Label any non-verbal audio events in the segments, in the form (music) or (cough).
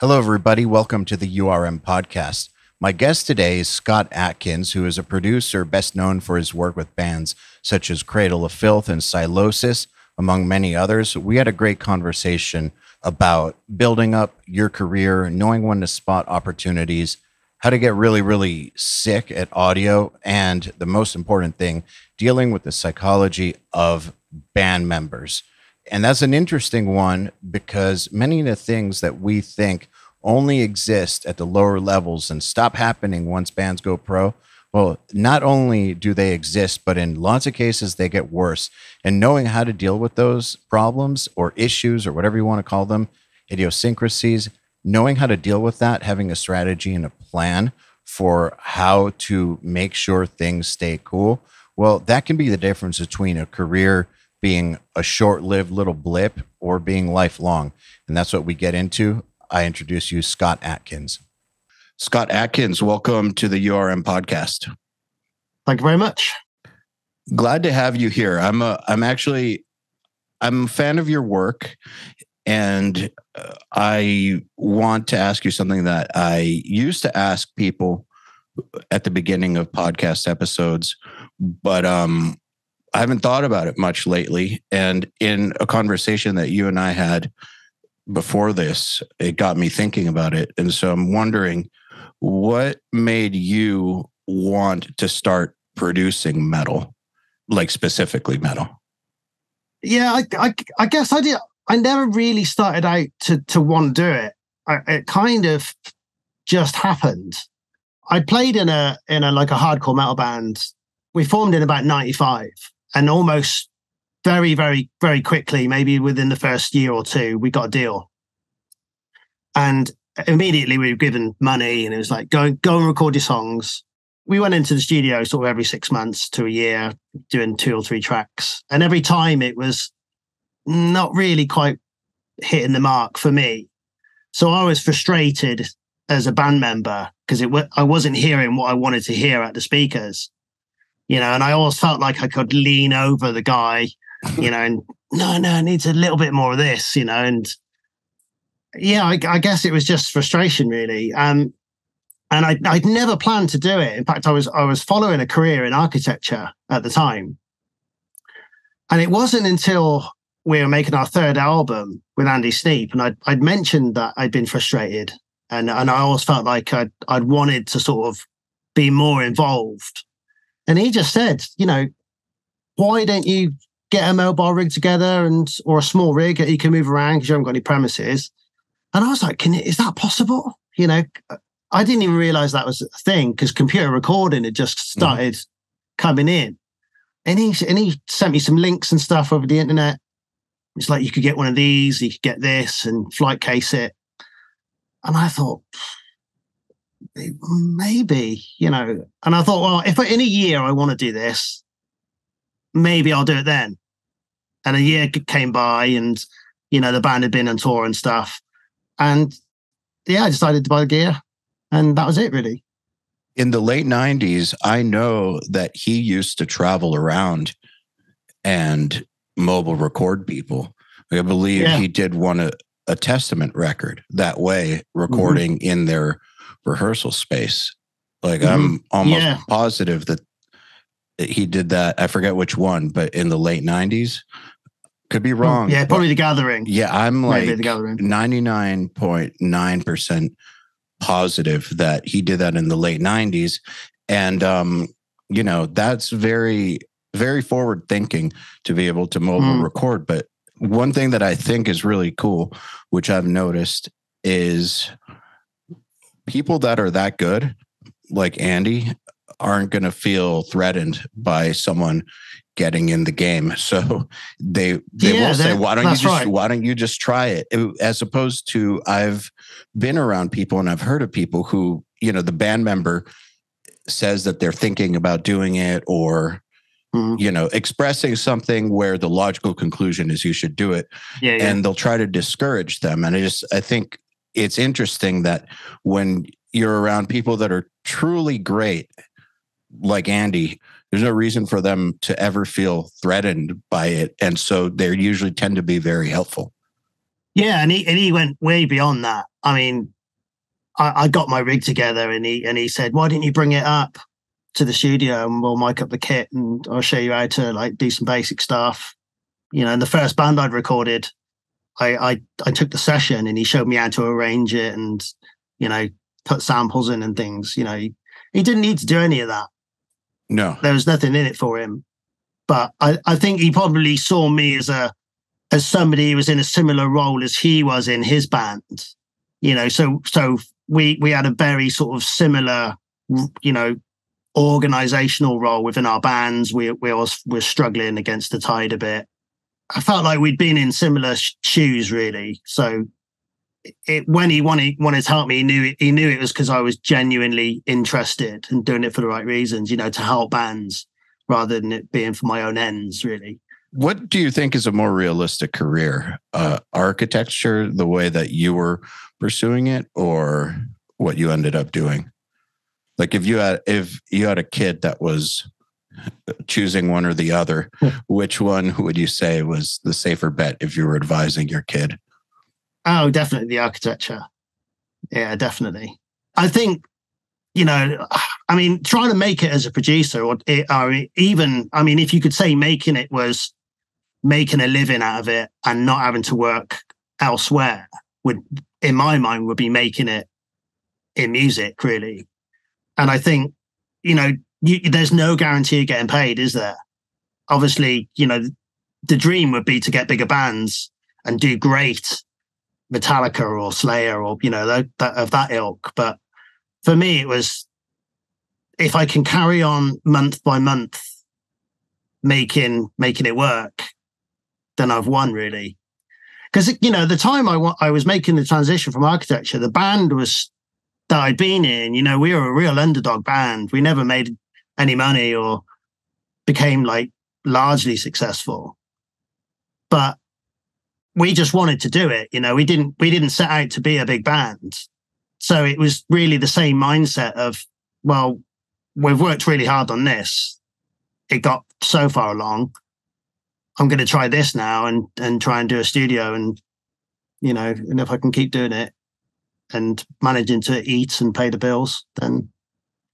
Hello, everybody. Welcome to the URM podcast. My guest today is Scott Atkins, who is a producer best known for his work with bands such as Cradle of Filth and Sylosis, among many others. We had a great conversation about building up your career, knowing when to spot opportunities, how to get really, really sick at audio, and the most important thing, dealing with the psychology of band members. And that's an interesting one because many of the things that we think only exist at the lower levels and stop happening once bands go pro. Well, not only do they exist, but in lots of cases, they get worse. And knowing how to deal with those problems or issues or whatever you want to call them, idiosyncrasies, knowing how to deal with that, having a strategy and a plan for how to make sure things stay cool. Well, that can be the difference between a career being a short lived little blip or being lifelong. And that's what we get into. I introduce you, Scott Atkins. Scott Atkins, welcome to the URM podcast. Thank you very much. Glad to have you here. I'm a, I'm actually I'm a fan of your work and uh, I want to ask you something that I used to ask people at the beginning of podcast episodes, but um I haven't thought about it much lately. And in a conversation that you and I had before this, it got me thinking about it. And so I'm wondering what made you want to start producing metal, like specifically metal? Yeah, I, I, I guess I did. I never really started out to to want to do it. I, it kind of just happened. I played in a in a like a hardcore metal band. We formed in about '95, and almost very, very, very quickly, maybe within the first year or two, we got a deal. And immediately we were given money and it was like, go, go and record your songs. We went into the studio sort of every six months to a year, doing two or three tracks. And every time it was not really quite hitting the mark for me. So I was frustrated as a band member because it I wasn't hearing what I wanted to hear at the speakers, you know, and I always felt like I could lean over the guy you know, and no, no, it needs a little bit more of this, you know, and yeah, I, I guess it was just frustration really. Um, and I, I'd never planned to do it. In fact, I was I was following a career in architecture at the time, and it wasn't until we were making our third album with Andy Sneap, and I'd, I'd mentioned that I'd been frustrated, and and I always felt like I'd I'd wanted to sort of be more involved, and he just said, you know, why don't you get a mobile rig together and or a small rig that you can move around because you haven't got any premises. And I was like, can is that possible? You know, I didn't even realize that was a thing because computer recording had just mm-hmm. started mm. coming in. And he and he sent me some links and stuff over the internet. It's like you could get one of these, you could get this and flight case it. And I thought, maybe, you know, and I thought, well, if in a year I want to do this, maybe I'll do it then. And a year came by, and you know the band had been on tour and stuff, and yeah, I decided to buy the gear, and that was it really. In the late '90s, I know that he used to travel around and mobile record people. I believe yeah. he did one a, a Testament record that way, mm-hmm. recording mm-hmm. in their rehearsal space. Like mm-hmm. I'm almost yeah. positive that he did that. I forget which one, but in the late '90s. Could be wrong. Yeah, probably the Gathering. Yeah, I'm like 99.9 percent positive that he did that in the late '90s, and um, you know that's very very forward thinking to be able to mobile mm. record. But one thing that I think is really cool, which I've noticed, is people that are that good, like Andy, aren't going to feel threatened by someone getting in the game. (laughs) So they they yeah, will say, "Why don't you just right. Why don't you just try it?" As opposed to I've been around people and I've heard of people who you know the band member says that they're thinking about doing it or mm-hmm. you know expressing something where the logical conclusion is you should do it yeah, yeah. and they'll try to discourage them and i just i think it's interesting that when you're around people that are truly great like Andy, there's no reason for them to ever feel threatened by it. And so they usually tend to be very helpful. Yeah, and he and he went way beyond that. I mean, I, I got my rig together, and he and he said, "Why didn't you bring it up to the studio and we'll mic up the kit and I'll show you how to like do some basic stuff." You know, and the first band I'd recorded, I I, I took the session and he showed me how to arrange it and you know put samples in and things. You know, he, he didn't need to do any of that. No, there was nothing in it for him. But I, I think he probably saw me as a as somebody who was in a similar role as he was in his band. You know, so so we we had a very sort of similar, you know, organizational role within our bands. We we was we're struggling against the tide a bit. I felt like we'd been in similar sh- shoes, really. So it, when he wanted wanted to help me, he knew it, he knew it was because I was genuinely interested and doing it for the right reasons. You know, to help bands rather than it being for my own ends, really. What do you think is a more realistic career? Uh, architecture, the way that you were pursuing it, or what you ended up doing? Like if you had if you had a kid that was choosing one or the other, hmm. which one would you say was the safer bet if you were advising your kid? Oh, definitely the architecture. Yeah, definitely. I think, you know, I mean, trying to make it as a producer, or, or even, I mean, if you could say making it was making a living out of it and not having to work elsewhere, would, in my mind, would be making it in music, really. And I think, you know, you, there's no guarantee of getting paid, is there? Obviously, you know, the dream would be to get bigger bands and do great Metallica or Slayer or you know that, that, of that ilk. But for me, it was if I can carry on month by month making making it work, then I've won really. Because you know the time I I was making the transition from architecture, the band was that I'd been in. You know, we were a real underdog band. We never made any money or became like largely successful. But we just wanted to do it. You know, we didn't we didn't set out to be a big band. So it was really the same mindset of, well, we've worked really hard on this. It got so far along. I'm going to try this now and and try and do a studio and you know, and if I can keep doing it and managing to eat and pay the bills, then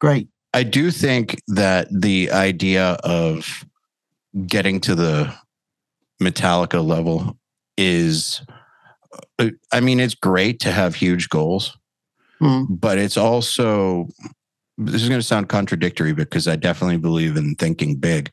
great. I do think that the idea of getting to the Metallica level is I mean, it's great to have huge goals, mm. but it's also this is going to sound contradictory because I definitely believe in thinking big,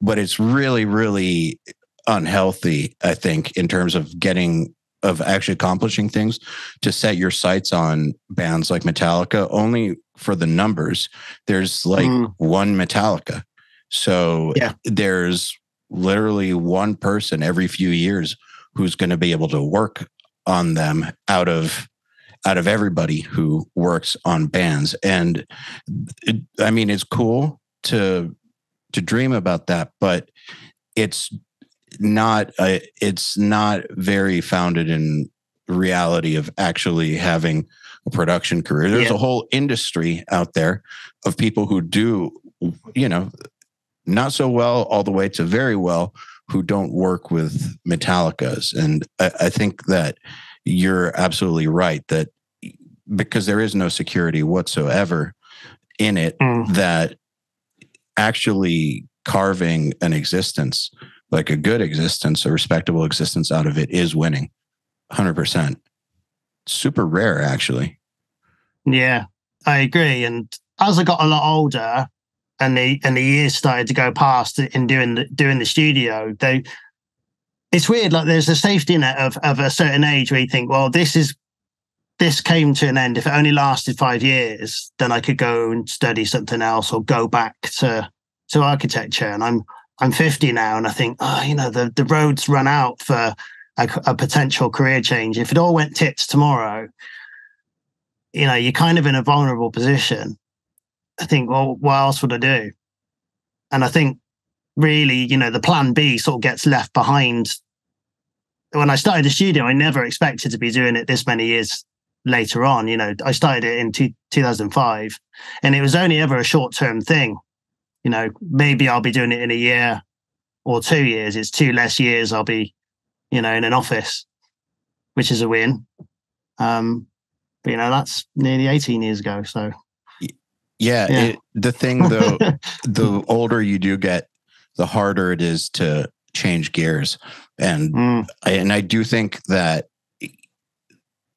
but it's really, really unhealthy, I think, in terms of getting of actually accomplishing things to set your sights on bands like Metallica only for the numbers. There's like mm. one Metallica. So yeah. there's literally one person every few years who's going to be able to work on them out of out of everybody who works on bands and it, i mean it's cool to to dream about that but it's not uh, it's not very founded in reality of actually having a production career there's yeah. a whole industry out there of people who do you know not so well all the way to very well who don't work with Metallicas. And I, I think that you're absolutely right that because there is no security whatsoever in it, mm. that actually carving an existence, like a good existence, a respectable existence out of it is winning 100%. Super rare, actually. Yeah, I agree. And as I got a lot older, and the and the years started to go past in doing the doing the studio, they it's weird. Like there's a safety net of of a certain age where you think, well, this is this came to an end. If it only lasted five years, then I could go and study something else or go back to to architecture. And I'm I'm 50 now, and I think, oh, you know, the the roads run out for a, a potential career change. If it all went tits tomorrow, you know, you're kind of in a vulnerable position. I think, well, what else would I do? And I think really, you know, the plan B sort of gets left behind. When I started the studio, I never expected to be doing it this many years later on. You know, I started it in two, 2005 and it was only ever a short term thing. You know, maybe I'll be doing it in a year or two years. It's two less years I'll be, you know, in an office. which is a win. Um, but you know, that's nearly 18 years ago. So yeah, yeah. It, the thing though, (laughs) the older you do get, the harder it is to change gears. And mm. I, and I do think that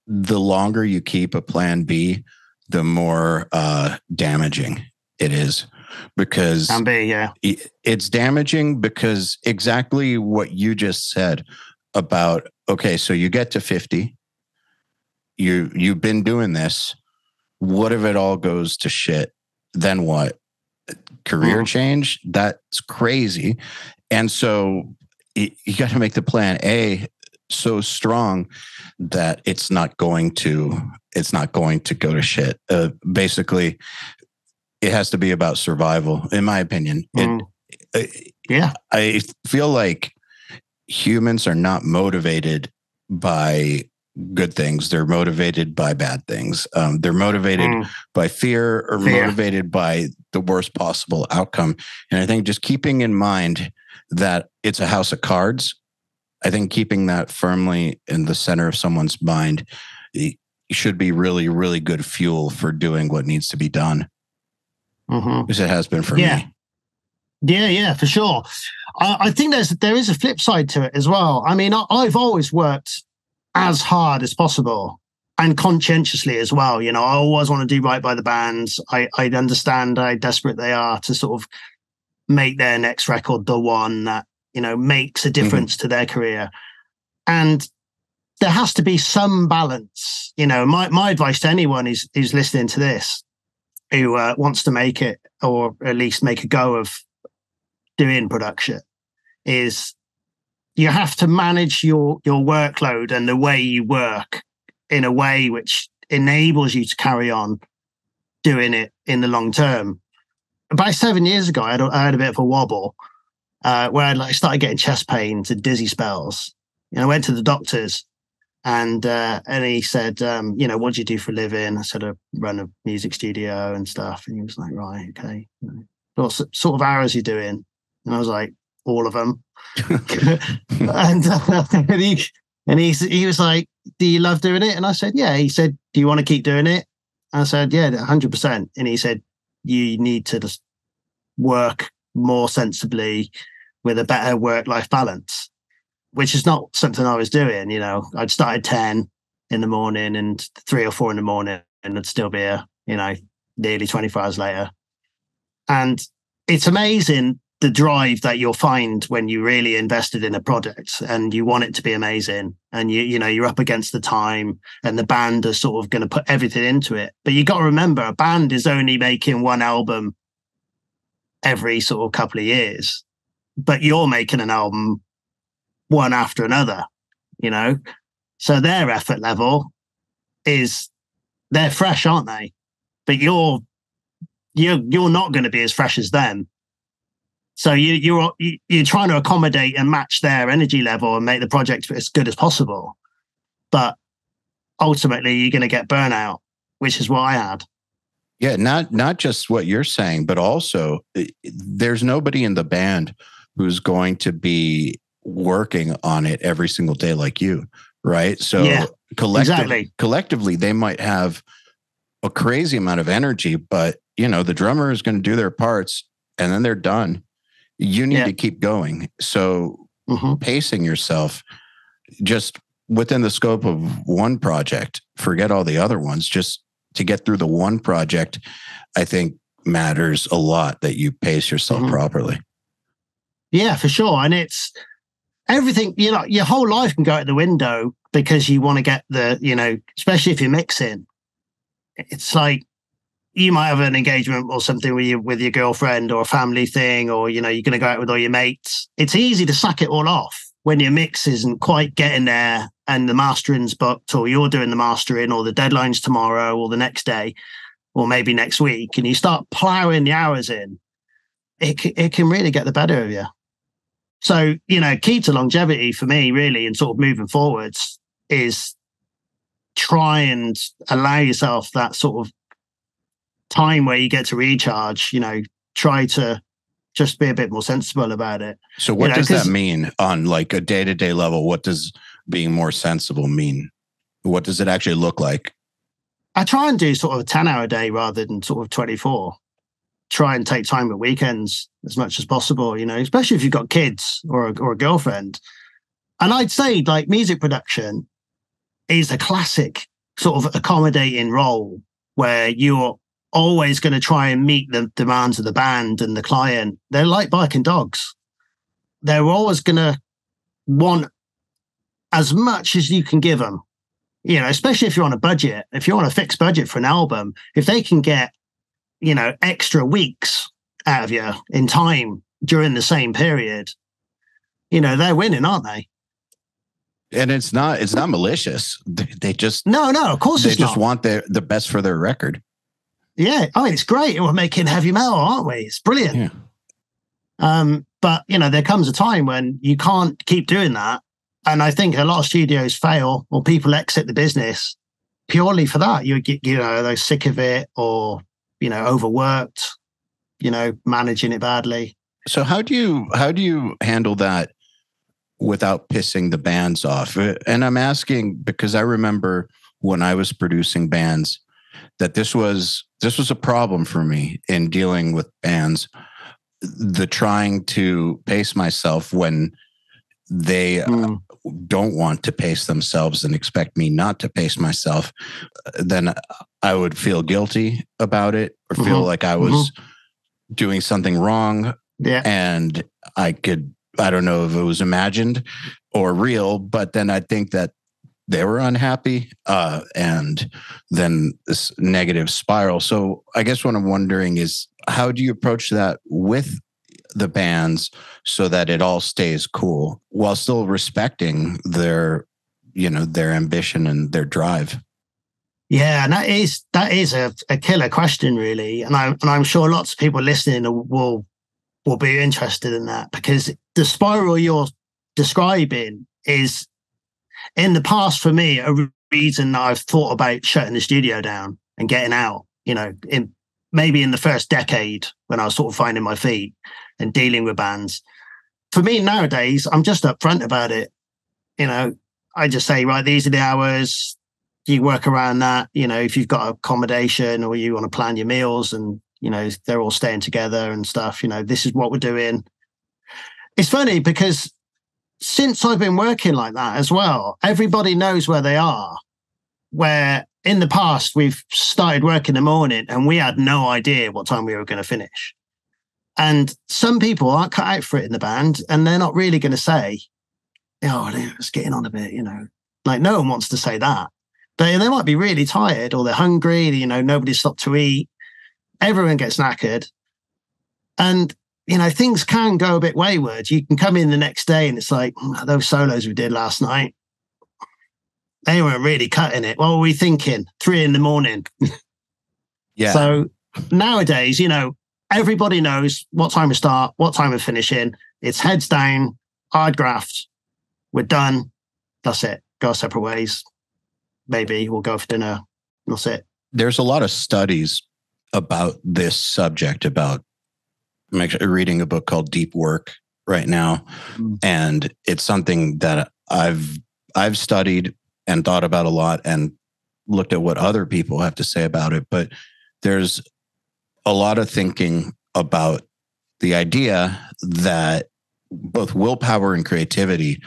the longer you keep a plan B, the more uh, damaging it is because plan B, yeah. it's damaging because exactly what you just said about okay, so you get to 50, you you've been doing this. What if it all goes to shit? Then what? Career mm. change? That's crazy. And so you got to make the plan A so strong that it's not going to it's not going to go to shit. Uh, basically, it has to be about survival, in my opinion. Mm. It, yeah, I feel like humans are not motivated by good things. They're motivated by bad things. Um, they're motivated mm. by fear or fear. motivated by the worst possible outcome. And I think just keeping in mind that it's a house of cards, I think keeping that firmly in the center of someone's mind should be really, really good fuel for doing what needs to be done. Mm-hmm. Because it has been for yeah. me. Yeah, yeah, for sure. I, I, think there's there is a flip side to it as well. I mean, I, I've always worked as hard as possible and conscientiously as well. You know, I always want to do right by the bands. I, I understand how desperate they are to sort of make their next record the one that, you know, makes a mm-hmm. difference mm-hmm. to their career. And there has to be some balance. You know, my, my advice to anyone who's, who's listening to this who uh, wants to make it or at least make a go of doing production is you have to manage your your workload and the way you work in a way which enables you to carry on doing it in the long term. About seven years ago, I had a, I had a bit of a wobble uh, where I like started getting chest pains and dizzy spells. And I went to the doctors, and uh, and he said, um, you know, what do you do for a living? I said, I run a music studio and stuff. And he was like, right, okay. What sort of hours are you doing? And I was like, all of them. (laughs) (laughs) and, uh, (laughs) and he and he he was like, "Do you love doing it?" And I said, "Yeah." He said, "Do you want to keep doing it?" I said, "Yeah, hundred percent." And he said, "You need to just work more sensibly with a better work life balance," which is not something I was doing. You know, I'd start at ten in the morning and three or four in the morning, and I'd still be. You know, nearly twenty four hours later, and it's amazing the drive that you'll find when you really invested in a project and you want it to be amazing and you you know you're up against the time and the band are sort of going to put everything into it but you got to remember a band is only making one album every sort of couple of years but you're making an album one after another you know? So their effort level is they're fresh aren't they? But you're you're you're not going to be as fresh as them. So you, you're you're trying to accommodate and match their energy level and make the project as good as possible, but ultimately you're going to get burnout, which is what I had. Yeah, not not just what you're saying, but also eh, there's nobody in the band who's going to be working on it every single day like you, right? So yeah, exactly. collectively, they might have a crazy amount of energy, but you know the drummer is going to do their parts and then they're done you need yeah. to keep going. So mm-hmm. pacing yourself just within the scope of one project, forget all the other ones, just to get through the one project, I think matters a lot that you pace yourself mm-hmm. properly. Yeah, for sure. And it's everything, you know, your whole life can go out the window because you want to get the, you know, especially if you're mixing. It's like you might have an engagement or something with your with your girlfriend or a family thing, or you know, you're gonna go out with all your mates. It's easy to suck it all off when your mix isn't quite getting there and the mastering's booked, or you're doing the mastering, or the deadline's tomorrow or the next day, or maybe next week, and you start plowing the hours in. It it can really get the better of you. So, you know, key to longevity for me, really, and sort of moving forwards is try and allow yourself that sort of time where you get to recharge, you know, try to just be a bit more sensible about it. So what you know, does that mean on like a day-to-day level? What does being more sensible mean? What does it actually look like? I try and do sort of a 10 hour day rather than sort of 24. Try and take time at weekends as much as possible, you know, especially if you've got kids or a, or a girlfriend. And I'd say like music production is a classic sort of accommodating role where you're always going to try and meet the demands of the band and the client. They're like biking dogs. They're always going to want as much as you can give them. You know, especially if you're on a budget. If you're on a fixed budget for an album, if they can get, you know, extra weeks out of you in time during the same period, you know, they're winning, aren't they? And it's not it's not malicious. They, they just no, no, of course they just not. want the the best for their record. Yeah. I mean, it's great. We're making heavy metal, aren't we? It's brilliant. Yeah. Um, but you know, there comes a time when you can't keep doing that. And I think a lot of studios fail or people exit the business purely for that. You get, you know, they're sick of it or, you know, overworked, you know, managing it badly. So how do you how do you handle that without pissing the bands off? And I'm asking because I remember when I was producing bands that this was this was a problem for me in dealing with bands the trying to pace myself when they mm. Don't want to pace themselves and expect me not to pace myself then i would feel guilty about it or feel mm-hmm. like i was mm-hmm. doing something wrong yeah and i could i don't know if it was imagined or real but then i think that they were unhappy uh, and then this negative spiral so i guess what i'm wondering is how do you approach that with the bands so that it all stays cool while still respecting their you know their ambition and their drive yeah and that is that is a, a killer question really and i'm and i'm sure lots of people listening will will be interested in that because the spiral you're describing is in the past for me a reason that I've thought about shutting the studio down and getting out. You know, in maybe in the first decade when I was sort of finding my feet and dealing with bands. For me nowadays, I'm just upfront about it. You know, I just say, right, these are the hours. You work around that. You know, if you've got accommodation or you want to plan your meals and, you know, they're all staying together and stuff, you know, this is what we're doing. It's funny because since I've been working like that as well, everybody knows where they are. Where in the past we've started work in the morning and we had no idea what time we were going to finish. And some people aren't cut out for it in the band, and they're not really going to say, "Oh, it's getting on a bit," you know. Like no one wants to say that. They they might be really tired or they're hungry. You know, nobody stopped to eat. Everyone gets knackered, and you know, things can go a bit wayward. You can come in the next day and it's like, oh, those solos we did last night, they weren't really cutting it. What were we thinking? Three in the morning. yeah. So nowadays, you know, everybody knows what time we start, what time we're finishing. It's heads down, hard graft. We're done. That's it. Go separate ways. Maybe we'll go for dinner. That's it. There's a lot of studies about this subject about reading a book called Deep Work right now, mm. and it's something that I've I've studied and thought about a lot and looked at what other people have to say about it. But there's a lot of thinking about the idea that both willpower and creativity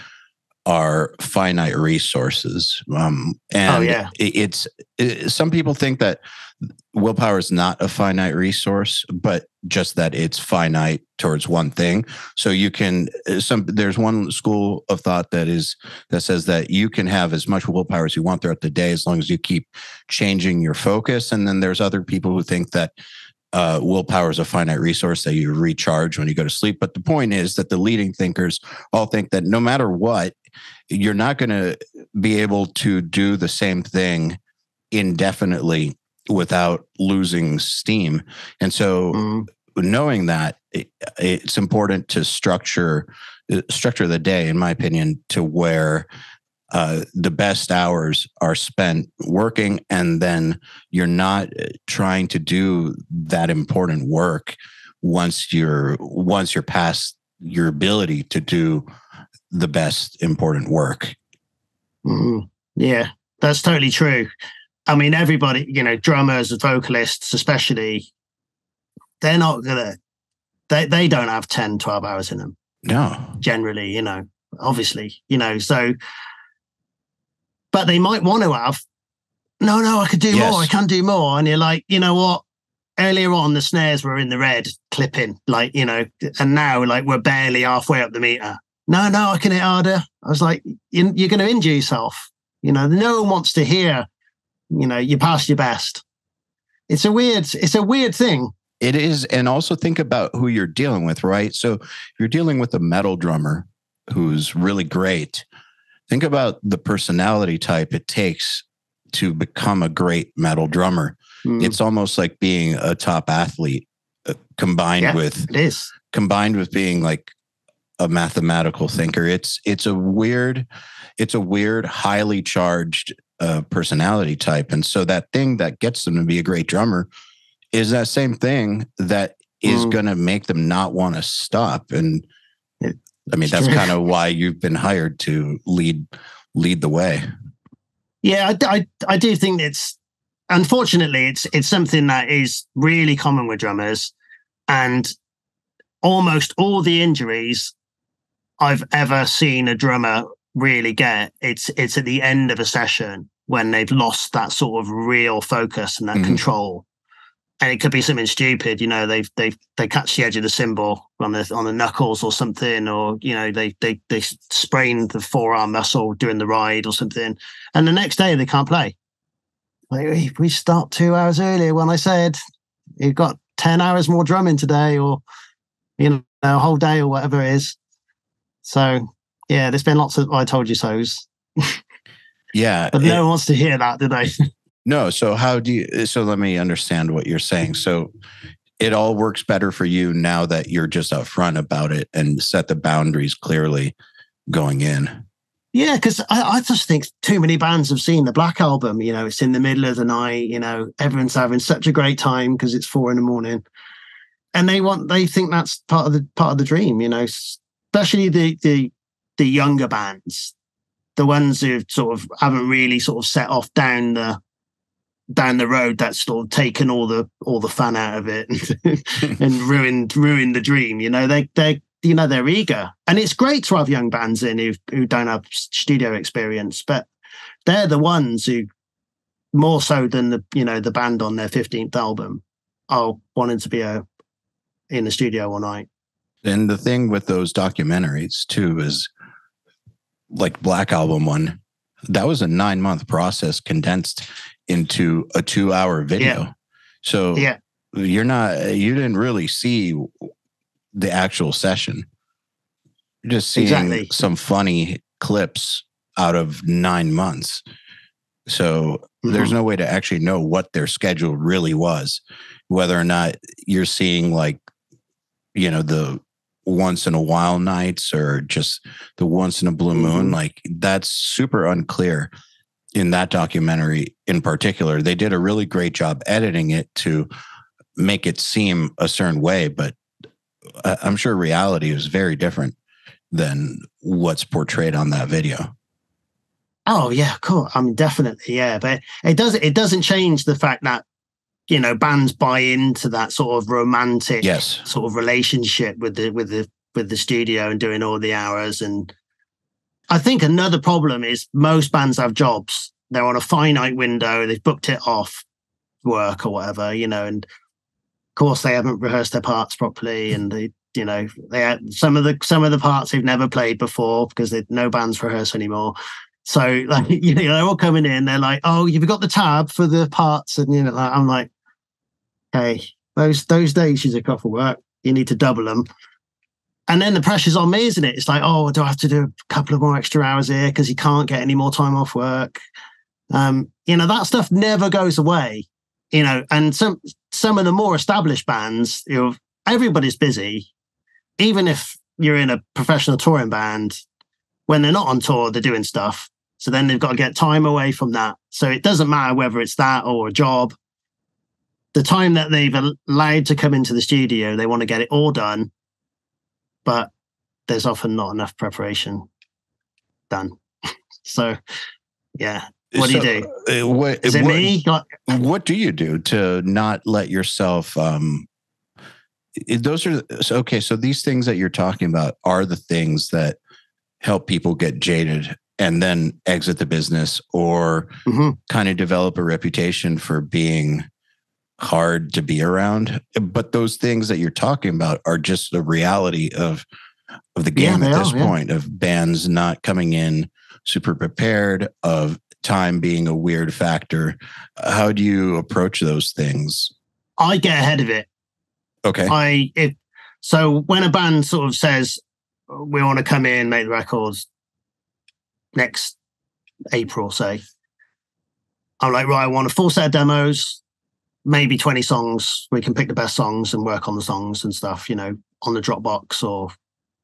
are finite resources. Um, and oh, yeah. it's it, some people think that willpower is not a finite resource, but just that it's finite towards one thing. So you can uh, some there's one school of thought that is that says that you can have as much willpower as you want throughout the day as long as you keep changing your focus. And then there's other people who think that uh, willpower is a finite resource that you recharge when you go to sleep. But the point is that the leading thinkers all think that no matter what, you're not going to be able to do the same thing indefinitely without losing steam. And so, mm. knowing that, it, it's important to structure uh, structure the day, in my opinion, to where uh, the best hours are spent working, and then you're not uh, trying to do that important work once you're once you're past your ability to do the best important work Mm, yeah, that's totally true. I mean, everybody, you know, drummers, vocalists, especially, they're not gonna, they, they don't have 10, 12 hours in them. No. Generally, you know, obviously, you know, so, but they might want to have, no, no, I could do Yes. more, I can do more. And you're like, you know what? Earlier on, the snares were in the red clipping, like, you know, and now, like, we're barely halfway up the meter. No, no, I can hit harder. I was like, you, you're going to injure yourself. You know, no one wants to hear, you know, you passed your best. It's a weird, it's a weird thing. It is. And also think about who you're dealing with, right? So you're dealing with a metal drummer who's really great. Think about the personality type it takes to become a great metal drummer. Mm, It's almost like being a top athlete uh, combined Yeah. with it is. combined with being like a mathematical thinker. It's it's a weird, it's a weird, highly charged uh, personality type, and so that thing that gets them to be a great drummer is that same thing that is Mm. going to make them not want to stop. And I mean, that's kind of why you've been hired to lead lead the way. Yeah, I, I, I do think it's unfortunately it's it's something that is really common with drummers, and almost all the injuries I've ever seen a drummer really get it's it's at the end of a session when they've lost that sort of real focus and that Mhm. control. And it could be something stupid, you know. They they they catch the edge of the cymbal on the on the knuckles or something, or you know they they they sprain the forearm muscle during the ride or something, and the next day they can't play. Like we, start two hours earlier when I said you've got ten hours more drumming today, or you know a whole day or whatever it is. So yeah, there's been lots of I told you so's, (laughs) Yeah, but it- no one wants to hear that, do they? (laughs) No. So how do you? So let me understand what you're saying. So it all works better for you now that you're just upfront about it and set the boundaries clearly going in. Yeah, because I, I just think too many bands have seen the Black Album. You know, it's in the middle of the night. You know, everyone's having such a great time because it's four in the morning, and they want they think that's part of the part of the dream. You know, especially the the the younger bands, the ones who sort of haven't really sort of set off down the down the road that's sort of taken all the all the fun out of it (laughs) and ruined ruined the dream. You know, they they you know they're eager, and it's great to have young bands in who who don't have studio experience, but they're the ones who more so than the you know the band on their fifteenth album are wanting to be a in the studio all night. And the thing with those documentaries too is like Black Album one, that was a nine month process condensed into a two hour video. So Yeah. you're not, you didn't really see the actual session. You're just seeing Exactly. some funny clips out of nine months. So there's no way to actually know what their schedule really was, whether or not you're seeing like, you know, the once in a while nights or just the once in a blue moon. Mhm. Like that's super unclear in that documentary in particular. They did a really great job editing it to make it seem a certain way, but I'm sure reality is very different than what's portrayed on that video. Oh yeah, cool. I mean, definitely, yeah. But it does it doesn't change the fact that you know bands buy into that sort of romantic Yes. sort of relationship with the with the with the studio and doing all the hours. And I think another problem is most bands have jobs. They're on a finite window. They've booked it off work or whatever, you know. And of course, they haven't rehearsed their parts properly, and they you know they had some of the some of the parts they've never played before because they, no bands rehearse anymore. So (laughs) like you know they're all coming in. They're like, "Oh, you've got the tab for the parts," and you know like, I'm like, "Hey, those those days you took off of work, you need to double them." And then the pressure's on me, isn't it? It's like, "Oh, do I have to do a couple of more extra hours here because you can't get any more time off work?" Um, you know that stuff never goes away. You know, and some some of the more established bands, you know, everybody's busy. Even if you're in a professional touring band, when they're not on tour, they're doing stuff. So then they've got to get time away from that. So it doesn't matter whether it's that or a job. The time that they've allowed to come into the studio, they want to get it all done. But there's often not enough preparation done. (laughs) So, yeah. What So, do you do? uh, what, Is it what, me? What do you do to not let yourself um those are so okay so these things that you're talking about are the things that help people get jaded and then exit the business or Mhm. kind of develop a reputation for being hard to be around but those things that you're talking about are just the reality of of the Yeah, game at this are, yeah. point of bands not coming in super prepared of time being a weird factor how do you approach those things I get ahead of it. okay I if so when a band sort of says we want to come in make the records next April, say, I'm like right, I want a full set of demos, maybe 20 songs. We can pick the best songs and work on the songs and stuff, you know, on the Dropbox or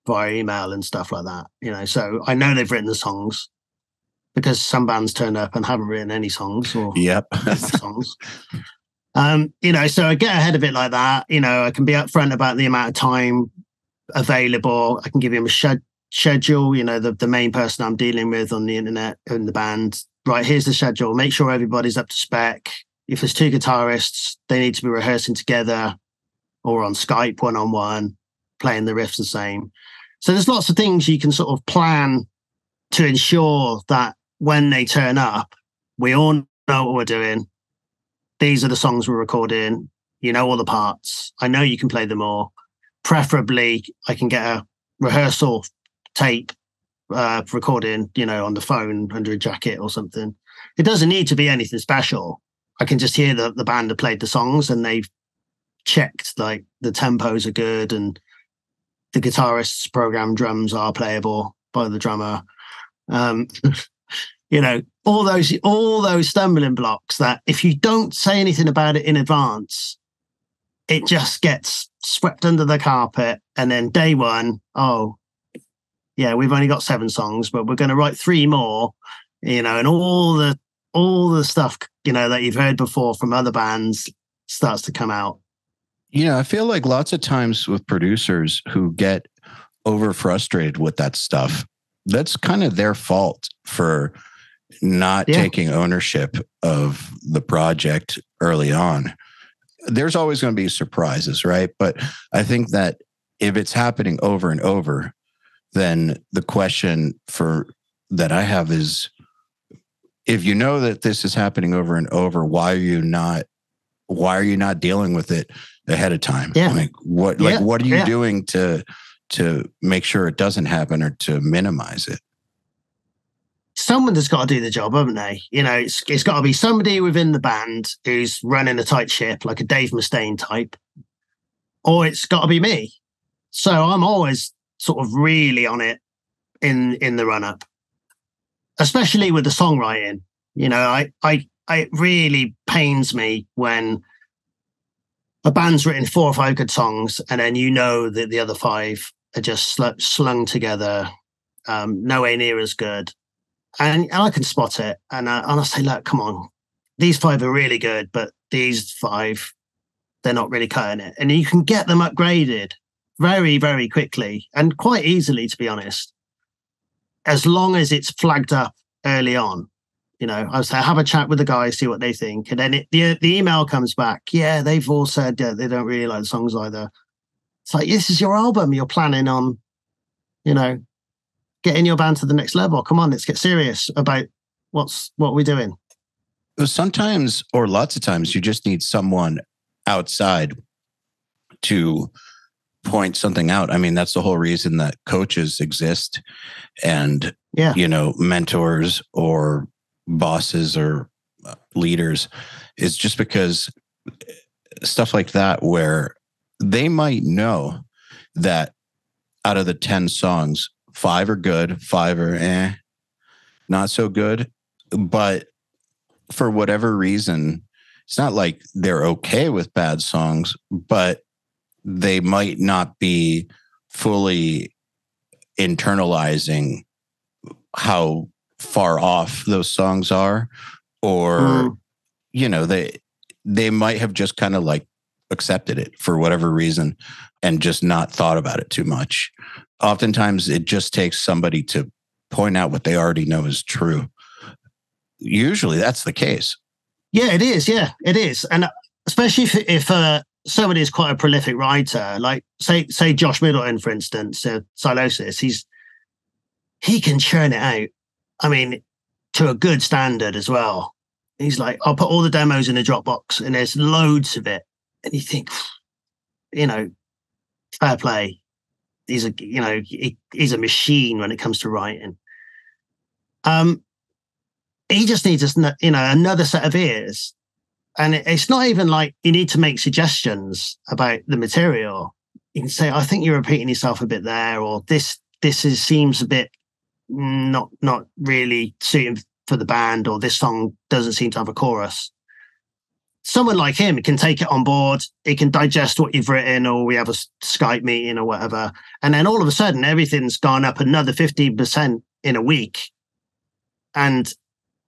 via email and stuff like that. You know, so I know they've written the songs because some bands turn up and haven't written any songs or yep (laughs) songs. (laughs) Um, you know, so I get ahead of it like that. You know, I can be upfront about the amount of time available. I can give him a shed- schedule. You know, the the main person I'm dealing with on the internet in the band. Right, here's the schedule. Make sure everybody's up to spec. If there's two guitarists, they need to be rehearsing together or on Skype one on one, playing the riffs the same. So there's lots of things you can sort of plan to ensure that when they turn up, we all know what we're doing. These are the songs we're recording. You know all the parts. I know you can play them all. Preferably, I can get a rehearsal tape uh, recording, you know, on the phone under a jacket or something. It doesn't need to be anything special. I can just hear the, the band have played the songs and they've checked like the tempos are good and the guitarist's program drums are playable by the drummer. Um, (laughs) you know, all those all those stumbling blocks that if you don't say anything about it in advance, it just gets swept under the carpet. And then day one, oh, yeah, we've only got seven songs, but we're going to write three more. You know, and all the all the stuff you know that you've heard before from other bands starts to come out. you know i feel like lots of times with producers who get over frustrated with that stuff that's kind of their fault for not Yeah. taking ownership of the project early on there's always going to be surprises right but i think that if it's happening over and over then the question for that i have is if you know that this is happening over and over why are you not why are you not dealing with it ahead of time Yeah. like what like Yeah, what are you yeah. doing to to make sure it doesn't happen or to minimize it someone has got to do the job, haven't they? You know, it's it's got to be somebody within the band who's running a tight ship, like a Dave Mustaine type, or it's got to be me. So I'm always sort of really on it in in the run up, especially with the songwriting. You know, I I, I it really pains me when a band's written four or five good songs, and then you know that the other five are just sl- slung together, um, nowhere near as good and, and I can spot it. And I, and I say, look, come on, these five are really good, but these five, they're not really cutting it. And you can get them upgraded very, very quickly and quite easily, to be honest, as long as it's flagged up early on. You know, I say, have a chat with the guys, see what they think. And then it, the, the email comes back. Yeah, they've all said yeah, they don't really like the songs either. It's like, this is your album. You're planning on, you know, getting your band to the next level. Come on, let's get serious about what's what we're doing. sometimes or lots of times you just need someone outside to point something out i mean that's the whole reason that coaches exist and Yeah. you know mentors or bosses or uh, leaders is just because stuff like that where they might know that out of the 10 songs five are good five are eh not so good but for whatever reason, it's not like they're okay with bad songs, but they might not be fully internalizing how far off those songs are or Mm. you know they they might have just kind of like accepted it for whatever reason and just not thought about it too much oftentimes it just takes somebody to point out what they already know is true. Usually that's the case. Yeah, it is. Yeah, it is. And especially if, if uh, somebody is quite a prolific writer, like say say Josh Middleton, for instance, uh, Sylosis, he's he can churn it out. I mean, to a good standard as well. He's like, I'll put all the demos in a Dropbox, and there's loads of it. And you think, you know, fair play. He's a you know he, he's a machine when it comes to writing. Um, he just needs a, you know another set of ears, and it, it's not even like you need to make suggestions about the material. You can say, I think you're repeating yourself a bit there, or this this is seems a bit not not really suiting for the band, or this song doesn't seem to have a chorus someone like him can take it on board. He can digest what you've written, or we have a Skype meeting or whatever. And then all of a sudden, everything's gone up another 15% in a week. And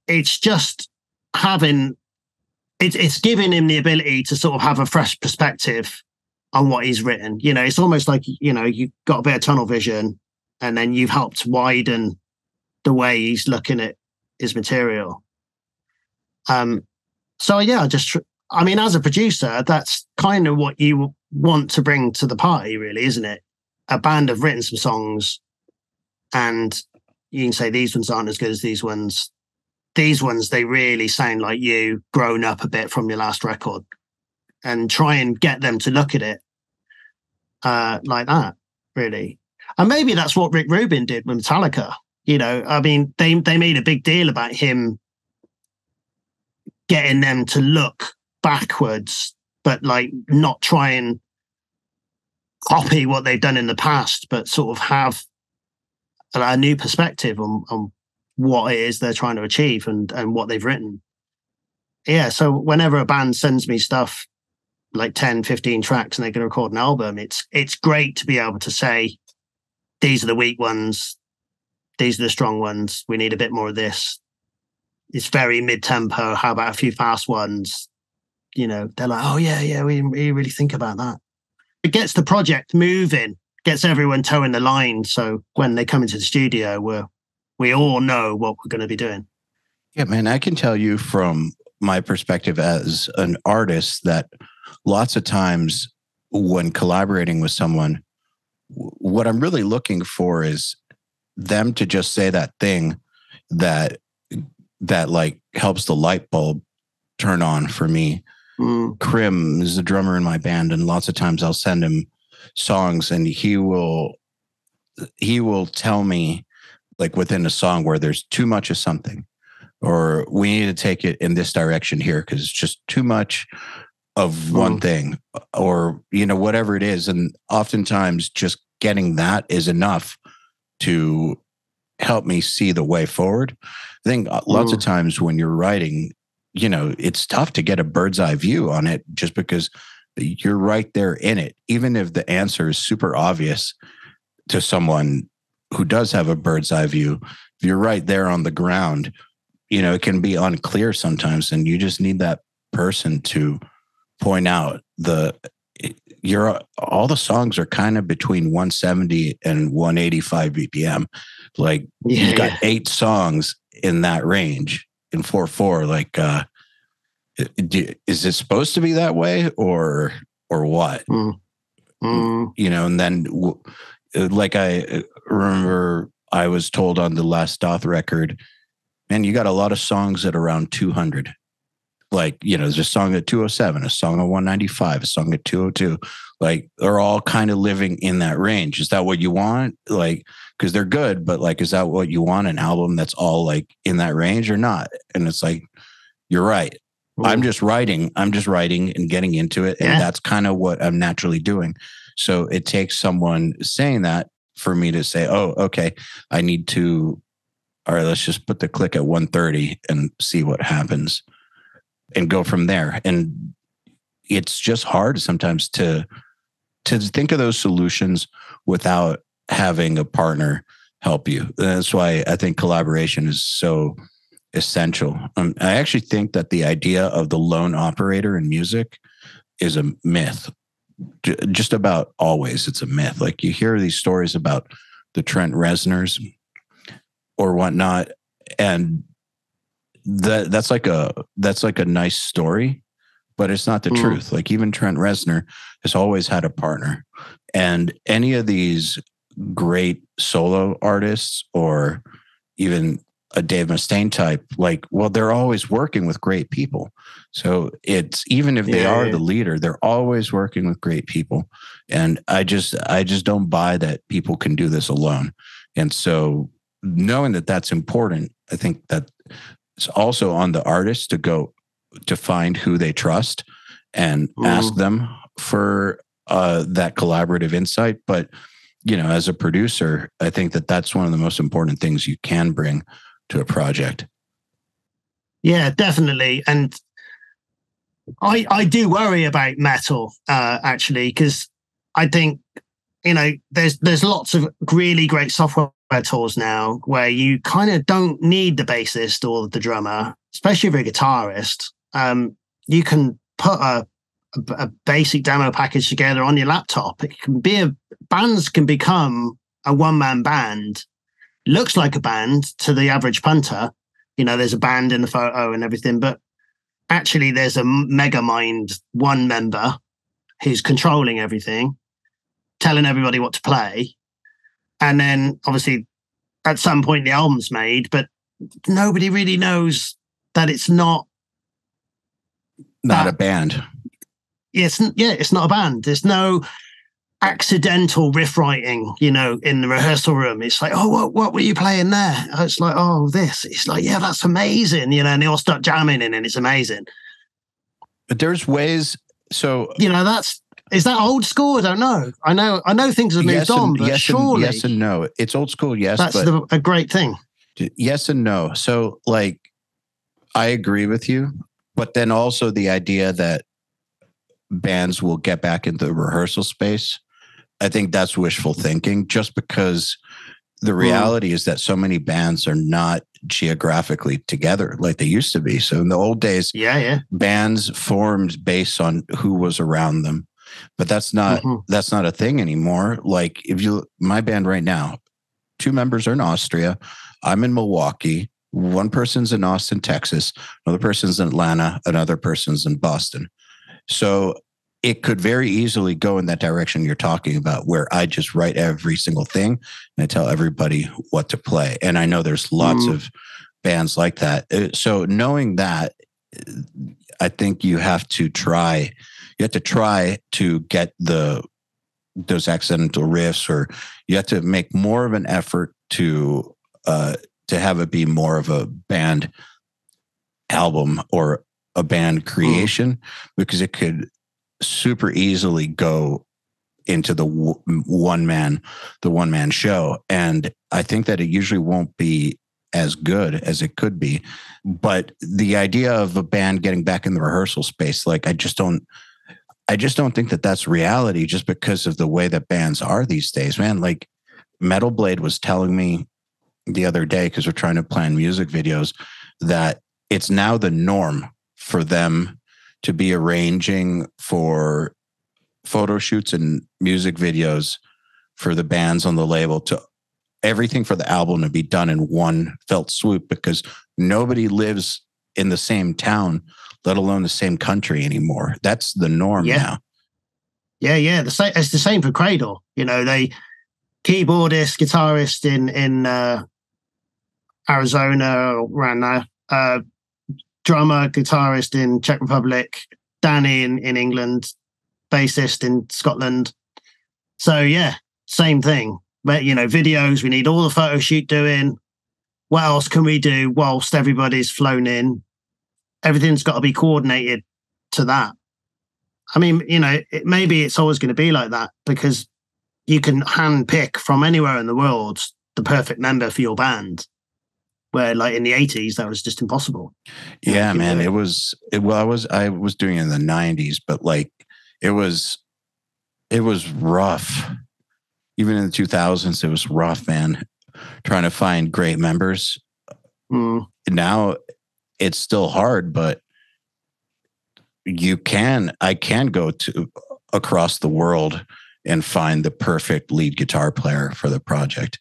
it's just having, it, it's giving him the ability to sort of have a fresh perspective on what he's written. You know, it's almost like, you know, you've got a bit of tunnel vision and then you've helped widen the way he's looking at his material. Um, so yeah, just I mean, as a producer, that's kind of what you want to bring to the party, really, isn't it? A band have written some songs, and you can say these ones aren't as good as these ones. These ones, they really sound like you grown up a bit from your last record, and try and get them to look at it uh, like that, really. And maybe that's what Rick Rubin did with Metallica. You know, I mean, they they made a big deal about him getting them to look backwards, but like not try and copy what they've done in the past, but sort of have a, new perspective on, on what it is they're trying to achieve and, and what they've written. Yeah. So whenever a band sends me stuff like 10, 15 tracks and they're going to record an album, it's it's great to be able to say, these are the weak ones, these are the strong ones. We need a bit more of this it's very mid tempo. How about a few fast ones? You know, they're like, oh yeah, yeah, we, we really think about that. It gets the project moving, gets everyone toeing the line. So when they come into the studio, we're we all know what we're going to be doing. Yeah, man, I can tell you from my perspective as an artist that lots of times when collaborating with someone, what I'm really looking for is them to just say that thing that that like helps the light bulb turn on for me. Mm. Krimh is the drummer in my band, and lots of times I'll send him songs, and he will he will tell me like within a song where there's too much of something, or we need to take it in this direction here because it's just too much of one mm. thing, or you know whatever it is, and oftentimes just getting that is enough to help me see the way forward. I think uh, lots of mm. times when you're writing, you know, it's tough to get a bird's eye view on it just because you're right there in it. Even if the answer is super obvious to someone who does have a bird's eye view, if you're right there on the ground, you know, it can be unclear sometimes. And you just need that person to point out the you're all the songs are kind of between 170 and 185 BPM. Like yeah, you've got yeah. eight songs in that range in four four. Like, uh, do, is it supposed to be that way or or what? Mm. Mm. You know, and then like I remember, I was told on the last Dååth record, man, you got a lot of songs at around 200 like you know there's a song at 207 a song at 195 a song at 202 like they're all kind of living in that range. Is that what you want? Like because they're good but like is that what you want an album that's all like in that range or not? And it's like you're right. Ooh. i'm just writing i'm just writing and getting into it and yeah. that's kind of what i'm naturally doing. So it takes someone saying that for me to say oh okay i need to all right let's just put the click at 130 and see what happens and go from there. And it's just hard sometimes to to think of those solutions without having a partner help you. That's why I think collaboration is so essential. Um, I actually think that the idea of the lone operator in music is a myth. Just about always, it's a myth. Like you hear these stories about the Trent Reznors. or whatnot. And that that's like a that's like a nice story, but it's not the Mm. truth. Like even Trent Reznor has always had a partner. And any of these great solo artists or even a Dave Mustaine type, like, well, they're always working with great people. So it's even if they Yeah, are yeah. the leader, they're always working with great people. And I just, I just don't buy that people can do this alone. And so knowing that that's important, I think that it's also on the artist to go to find who they trust and Mm. ask them for uh, that collaborative insight. But you know, as a producer, I think that that's one of the most important things you can bring to a project. Yeah, definitely. And I I do worry about metal uh, actually because I think you know there's there's lots of really great software tools now where you kind of don't need the bassist or the drummer, especially if you're a guitarist. Um, you can put a, a a basic demo package together on your laptop. It can be a bands can become a one man band. Looks like a band to the average punter, you know, there's a band in the photo and everything, but actually there's a mega mind one member who's controlling everything, telling everybody what to play. And then obviously at some point the album's made, but nobody really knows that it's not Not That- a band. it's yeah, it's not a band. There's no accidental riff writing, you know, in the rehearsal room. It's like, oh, what what were you playing there? It's like, oh, this. It's like, yeah, that's amazing, you know, and they all start jamming in, and it's amazing. But there's ways. So You know, that's is that old school? I don't know. I know, I know things have moved yes, on, and, but yes, surely and, yes and no. It's old school, yes, that's but the, a great thing. yes and no. So, like, I agree with you, but then also the idea that bands will get back into the rehearsal space, I think that's wishful thinking just because the reality is that so many bands are not geographically together like they used to be. So, in the old days, Yeah, yeah. bands formed based on who was around them. But that's not Mhm. that's not a thing anymore. Like if you my band right now, two members are in Austria. I'm in Milwaukee. One person's in Austin, Texas. Another person's in Atlanta. Another person's in Boston. So it could very easily go in that direction you're talking about, where I just write every single thing and I tell everybody what to play. And I know there's lots Mm. of bands like that. Uh, So knowing that, uh, I think you have to try. You have to try to get the those accidental riffs, or you have to make more of an effort to uh, to have it be more of a band album or a band creation, because it could super easily go into the one man the one man show. And i think that it usually won't be as good as it could be. But the idea of a band getting back in the rehearsal space like i just don't i just don't think that that's reality just because of the way that bands are these days man. Like metal blade was telling me the other day because we're trying to plan music videos that it's now the norm for them to be arranging for photo shoots and music videos for the bands on the label to everything for the album to be done in one felt swoop because nobody lives in the same town, let alone the same country anymore. That's the norm Yeah. now. Yeah, yeah. The same. It's the same for Cradle. You know, they keyboardist, guitarist in in uh, Arizona around there, uh, drummer, guitarist in Czech Republic, Danny in in England, bassist in Scotland. So yeah, same thing. But you know, videos. We need all the photo shoot doing. What else can we do whilst everybody's flown in? Everything's got to be coordinated to that. I mean, you know, it, maybe it's always going to be like that because you can hand pick from anywhere in the world the perfect member for your band. Where, like in the eighties, that was just impossible. Know, Yeah, you can man. It was it, well, I was I was doing it in the nineties, but like it was it was rough. Even in the two thousands, it was rough, man. Trying to find great members. Mm, Now it's still hard, but you can I can go to across the world and find the perfect lead guitar player for the project.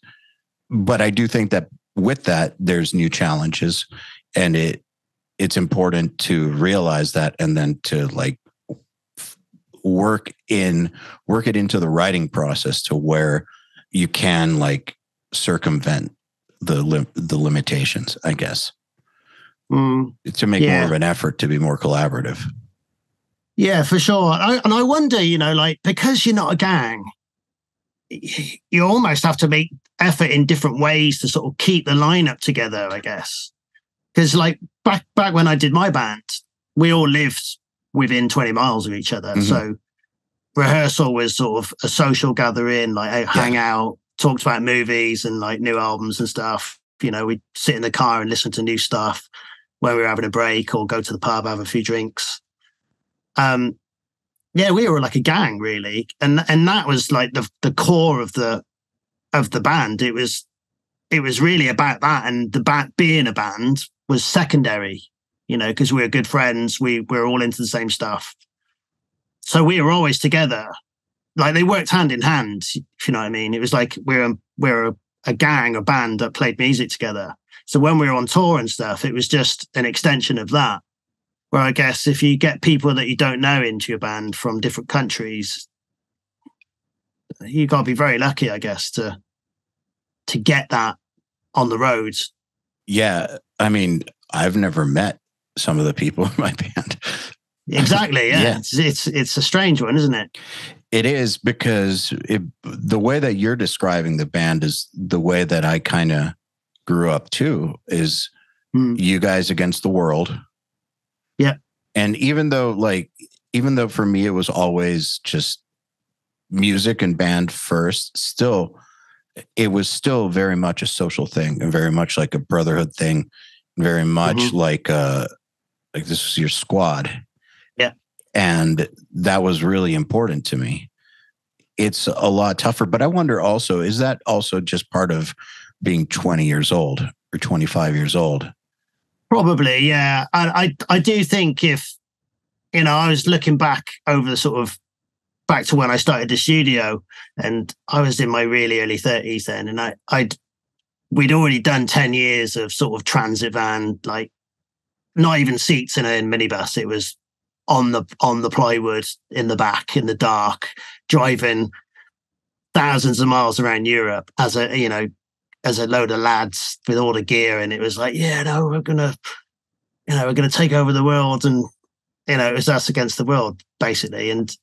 But I do think that with that, there's new challenges, and it it's important to realize that, and then to like work in work it into the writing process to where you can like circumvent the lim- the limitations, I guess, Mm. to make Yeah. more of an effort to be more collaborative. Yeah, for sure. I, and I wonder, you know, like because you're not a gang, (laughs) you almost have to make effort in different ways to sort of keep the lineup together, I guess. Because like back back when I did my band, we all lived within 20 miles of each other. Mhm. So rehearsal was sort of a social gathering, like hey, hang out, talked about movies and like new albums and stuff. You know, we'd sit in the car and listen to new stuff when we were having a break or go to the pub, have a few drinks um yeah we were like a gang really. And and that was like the the core of the of the band. It was it was really about that. And the band being a band was secondary you know because we were good friends. We were all into the same stuff. So we were always together. Like they worked hand in hand if you know what i mean. It was like we're we're a, a gang a band that played music together. So when we were on tour and stuff it was just an extension of that where I guess if you get people that you don't know into your band from different countries, you got to be very lucky, I guess, to to get that on the roads. Yeah, I mean, I've never met some of the people in my (laughs) band. Exactly. Yeah, Yeah. It's, it's it's a strange one, isn't it? It is because it, the way that you're describing the band is the way that I kind of grew up too. Is Hmm. you guys against the world? Yeah. And even though, like, even though for me it was always just music and band first, still, it was still very much a social thing and very much like a brotherhood thing, very much Mhm. like uh like this was your squad. Yeah. And that was really important to me. It's a lot tougher, but I wonder also, is that also just part of being 20 years old or 25 years old? Probably, yeah. I, I I do think if you know, I was looking back over the sort of back to when I started the studio, and I was in my really early thirties then, and I I'd we'd already done ten years of sort of transit van, like not even seats in a minibus. It was on the on the plywood in the back in the dark, driving thousands of miles around Europe as a you know as a load of lads with all the gear, and it was like, yeah, no, we're gonna, you know, we're gonna take over the world, and you know, it was us against the world basically. And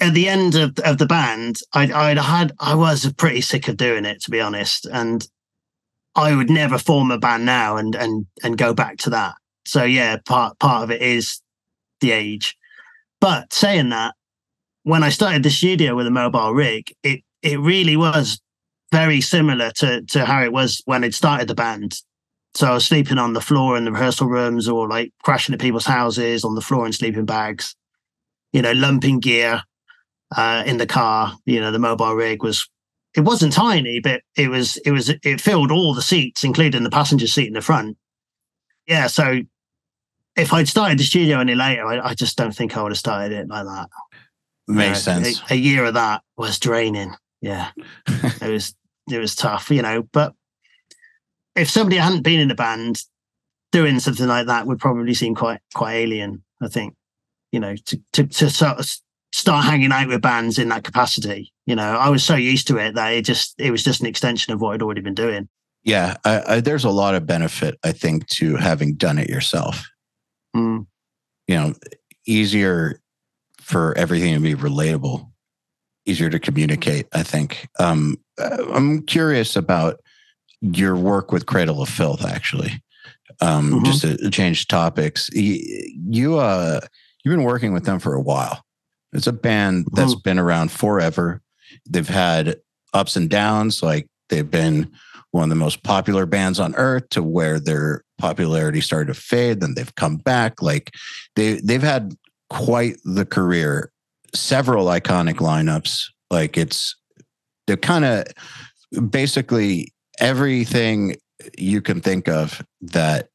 at the end of of the band, I I'd had I was pretty sick of doing it to be honest, and I would never form a band now and and and go back to that. So yeah, part part of it is the age. But saying that, when I started the studio with a mobile rig, it it really was very similar to to how it was when it started the band. So I was sleeping on the floor in the rehearsal rooms or like crashing at people's houses on the floor in sleeping bags, you know, lumping gear uh, in the car. You know, the mobile rig was it wasn't tiny, but it was it was it filled all the seats, including the passenger seat in the front. Yeah, so if I'd started the studio any later, I, I just don't think I would have started it like that. Makes You know, sense. A, a year of that was draining. Yeah, (laughs) it was it was tough, you know. But if somebody hadn't been in a band doing something like that, would probably seem quite quite alien. I think, you know, to to to sort of start hanging out with bands in that capacity. You know, I was so used to it that it just it was just an extension of what I'd already been doing. Yeah, I, I, there's a lot of benefit, I think, to having done it yourself. Mm. You know, easier for everything to be relatable, easier to communicate. I think. Um, I'm curious about your work with Cradle of Filth, actually. Um, Mhm. Just to change topics, you, you uh, you've been working with them for a while. It's a band that's been around forever. They've had ups and downs. Like they've been one of the most popular bands on earth to where their popularity started to fade. Then they've come back. Like they they've had quite the career. Several iconic lineups. Like it's they're kind of basically everything you can think of that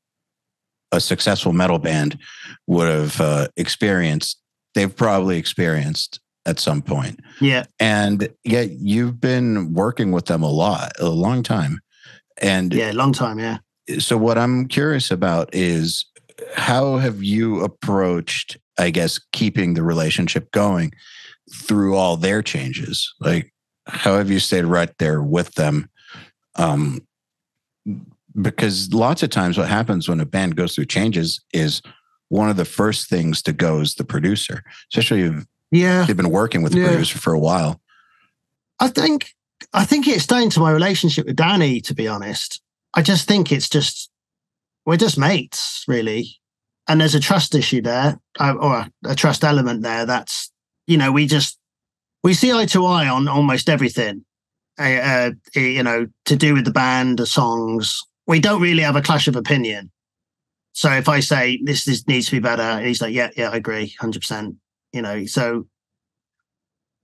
a successful metal band would have uh, experienced. They've probably experienced at some point. Yeah, And yet you've been working with them a lot, a long time. And yeah, long time. Yeah. So what I'm curious about is how have you approached, I guess, keeping the relationship going through all their changes? Like, how have you stayed right there with them? Um, because lots of times what happens when a band goes through changes is one of the first things to go is the producer, especially if Yeah. they've been working with the Yeah. producer for a while. I think I think it's down to my relationship with Danny, to be honest. I just think it's just we're just mates, really. And there's a trust issue there, uh, or a, a trust element there. That's you know, we just we see eye to eye on almost everything. Uh, uh, you know, to do with the band, the songs. We don't really have a clash of opinion. So if I say this, this needs to be better, he's like, yeah, yeah, I agree, hundred percent. You know, so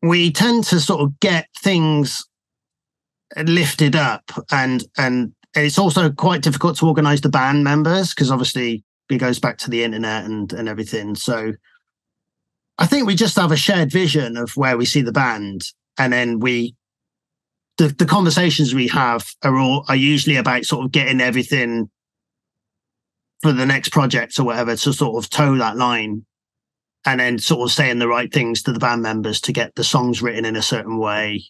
we tend to sort of get things lifted up and and it's also quite difficult to organize the band members because obviously it goes back to the internet and and everything so i think we just have a shared vision of where we see the band and then we the, the conversations we have are all are usually about sort of getting everything for the next project or whatever to sort of toe that line and then sort of saying the right things to the band members to get the songs written in a certain way.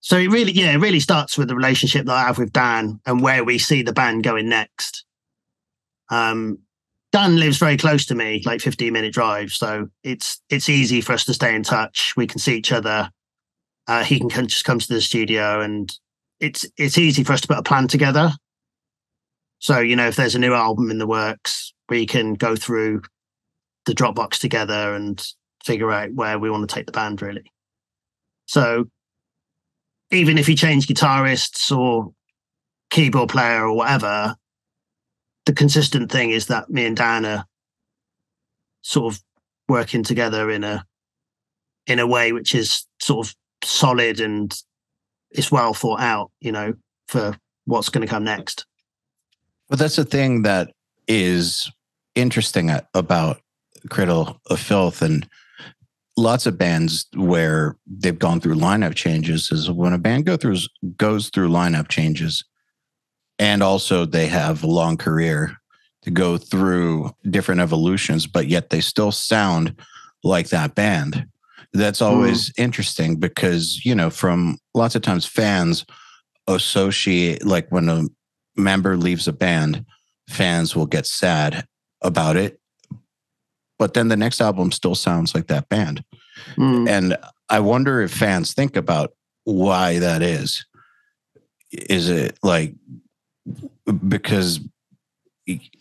So it really, yeah, it really starts with the relationship that I have with Dan and where we see the band going next. Um, Dan lives very close to me, like 15 minute drive, so it's it's easy for us to stay in touch. We can see each other. Uh, he can come, just come to the studio, and it's it's easy for us to put a plan together. So you know, if there's a new album in the works, we can go through the Dropbox together and figure out where we want to take the band really. So even if you change guitarists or keyboard player or whatever, the consistent thing is that me and Dan are sort of working together in a in a way which is sort of solid and it's well thought out, you know, for what's going to come next. But that's the thing that is interesting about Cradle of Filth and lots of bands where they've gone through lineup changes is when a band go through goes through lineup changes and also they have a long career to go through different evolutions but yet they still sound like that band that's always mm. interesting because you know from lots of times fans associate like when a member leaves a band fans will get sad about it but then the next album still sounds like that band. Mm. And I wonder if fans think about why that is. Is it like because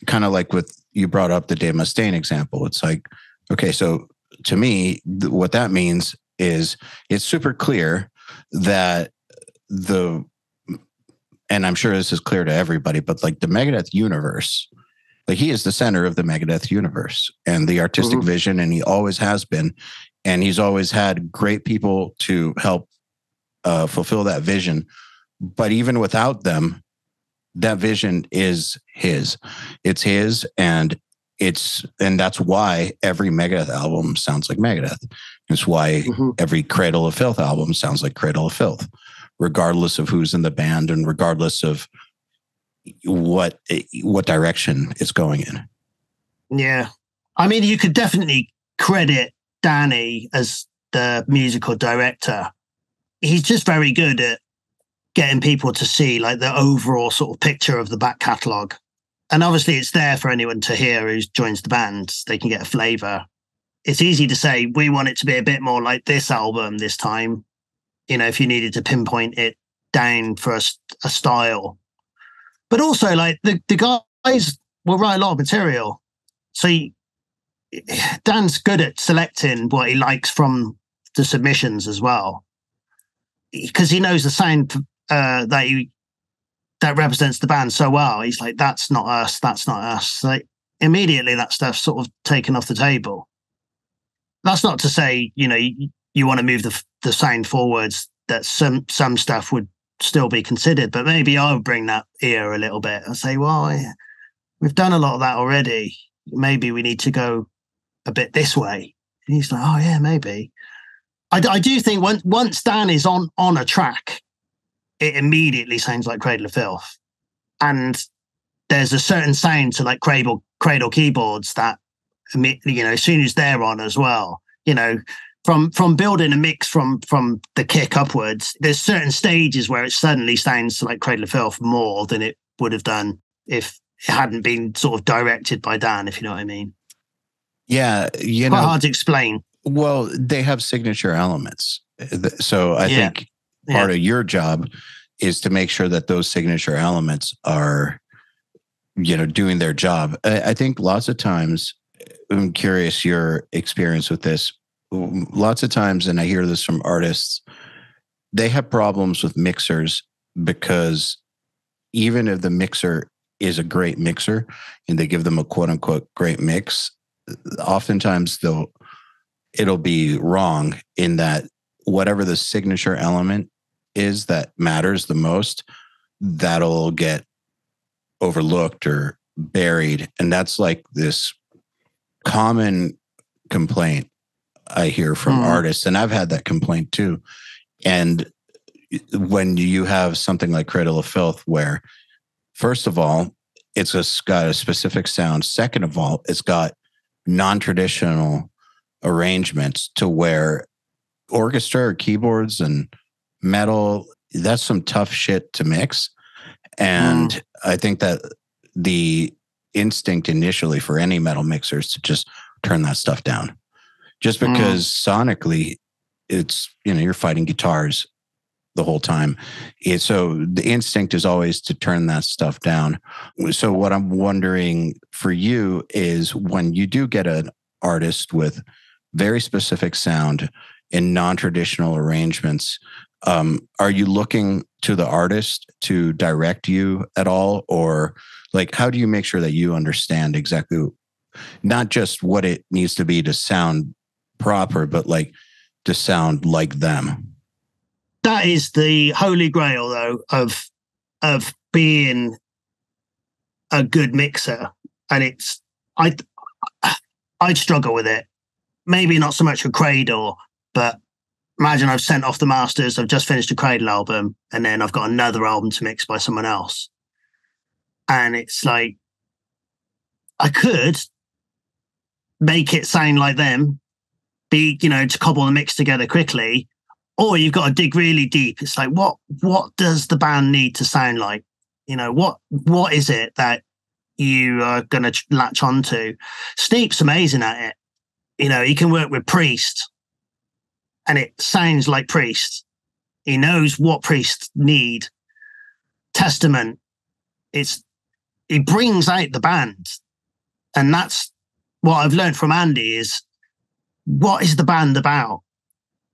kind of like with you brought up the Dave Mustaine example? It's like, okay, so to me, th- what that means is it's super clear that the, and I'm sure this is clear to everybody, but like the Megadeth universe like he is the center of the Megadeth universe and the artistic mm-hmm. vision, and he always has been. And he's always had great people to help uh, fulfill that vision. But even without them, that vision is his. It's his, and it's and that's why every Megadeth album sounds like Megadeth. It's why mm-hmm. every Cradle of Filth album sounds like Cradle of Filth, regardless of who's in the band and regardless of what what direction it's going in. Yeah, I mean, you could definitely credit Danny as the musical director. He's just very good at getting people to see like the overall sort of picture of the back catalogue. And obviously, it's there for anyone to hear who joins the band. They can get a flavour. It's easy to say we want it to be a bit more like this album this time. You know, if you needed to pinpoint it down for a, a style, but also like the, the guys will write a lot of material. So (sighs) Dan's good at selecting what he likes from the submissions as well. Because he knows the sound uh, that he that represents the band so well. He's like, that's not us, that's not us. Like immediately that stuff's sort of taken off the table. That's not to say, you know, you, you want to move the the sound forwards that some some stuff would still be considered. But maybe I would bring that ear a little bit and say, well, we've done a lot of that already. Maybe we need to go a bit this way. And he's like, oh yeah, maybe. I, I do think once once Dan is on on a track, it immediately sounds like Cradle of Filth. And there's a certain sound to like cradle cradle keyboards that um, you know as soon as they're on as well you know from from building a mix from from the kick upwards there's certain stages where it suddenly sounds like cradle of filth more than it would have done if it hadn't been sort of directed by dan if you know what i mean yeah you quite know hard to explain well they have signature elements so i Yeah. think part of your job is to make sure that those signature elements are you know doing their job. I, I think lots of times i'm curious your experience with this. Lots of times and i hear this from artists they have problems with mixers because even if the mixer is a great mixer and they give them a quote unquote great mix oftentimes they'll it'll be wrong in that whatever the signature element is that matters the most that'll get overlooked or buried. And that's like this common complaint i hear from Hmm. artists and i've had that complaint too. And when you have something like cradle of filth where first of all it's a, got a specific sound. Second of all it's got non-traditional arrangements to where orchestra or keyboards and metal that's some tough shit to mix. And i think that the instinct initially for any metal mixer is to just turn that stuff down. Just Mm. because sonically it's you know you're fighting guitars the whole time. So the instinct is always to turn that stuff down. So what i'm wondering for you is when you do get an artist with very specific sound in non-traditional arrangements um, are you looking to the artist to direct you at all? Or like how do you make sure that you understand exactly not just what it needs to be to sound proper but like to sound like them? That is the holy grail though of of being a good mixer. And it's i (sighs) i'd struggle with it. Maybe not so much with cradle but imagine i've sent off the masters i've just finished a cradle album and then i've got another album to mix by someone else and it's like i could make it sound like them be you know to cobble the mix together quickly or you've got to dig really deep. It's like what what does the band need to sound like? You know what what is it that you are going to latch onto? Sneap's amazing at it. You know he can work with Priest, and it sounds like Priest. He knows what priests need. Testament, it's he brings out the band, and that's what I've learned from Andy is what is the band about?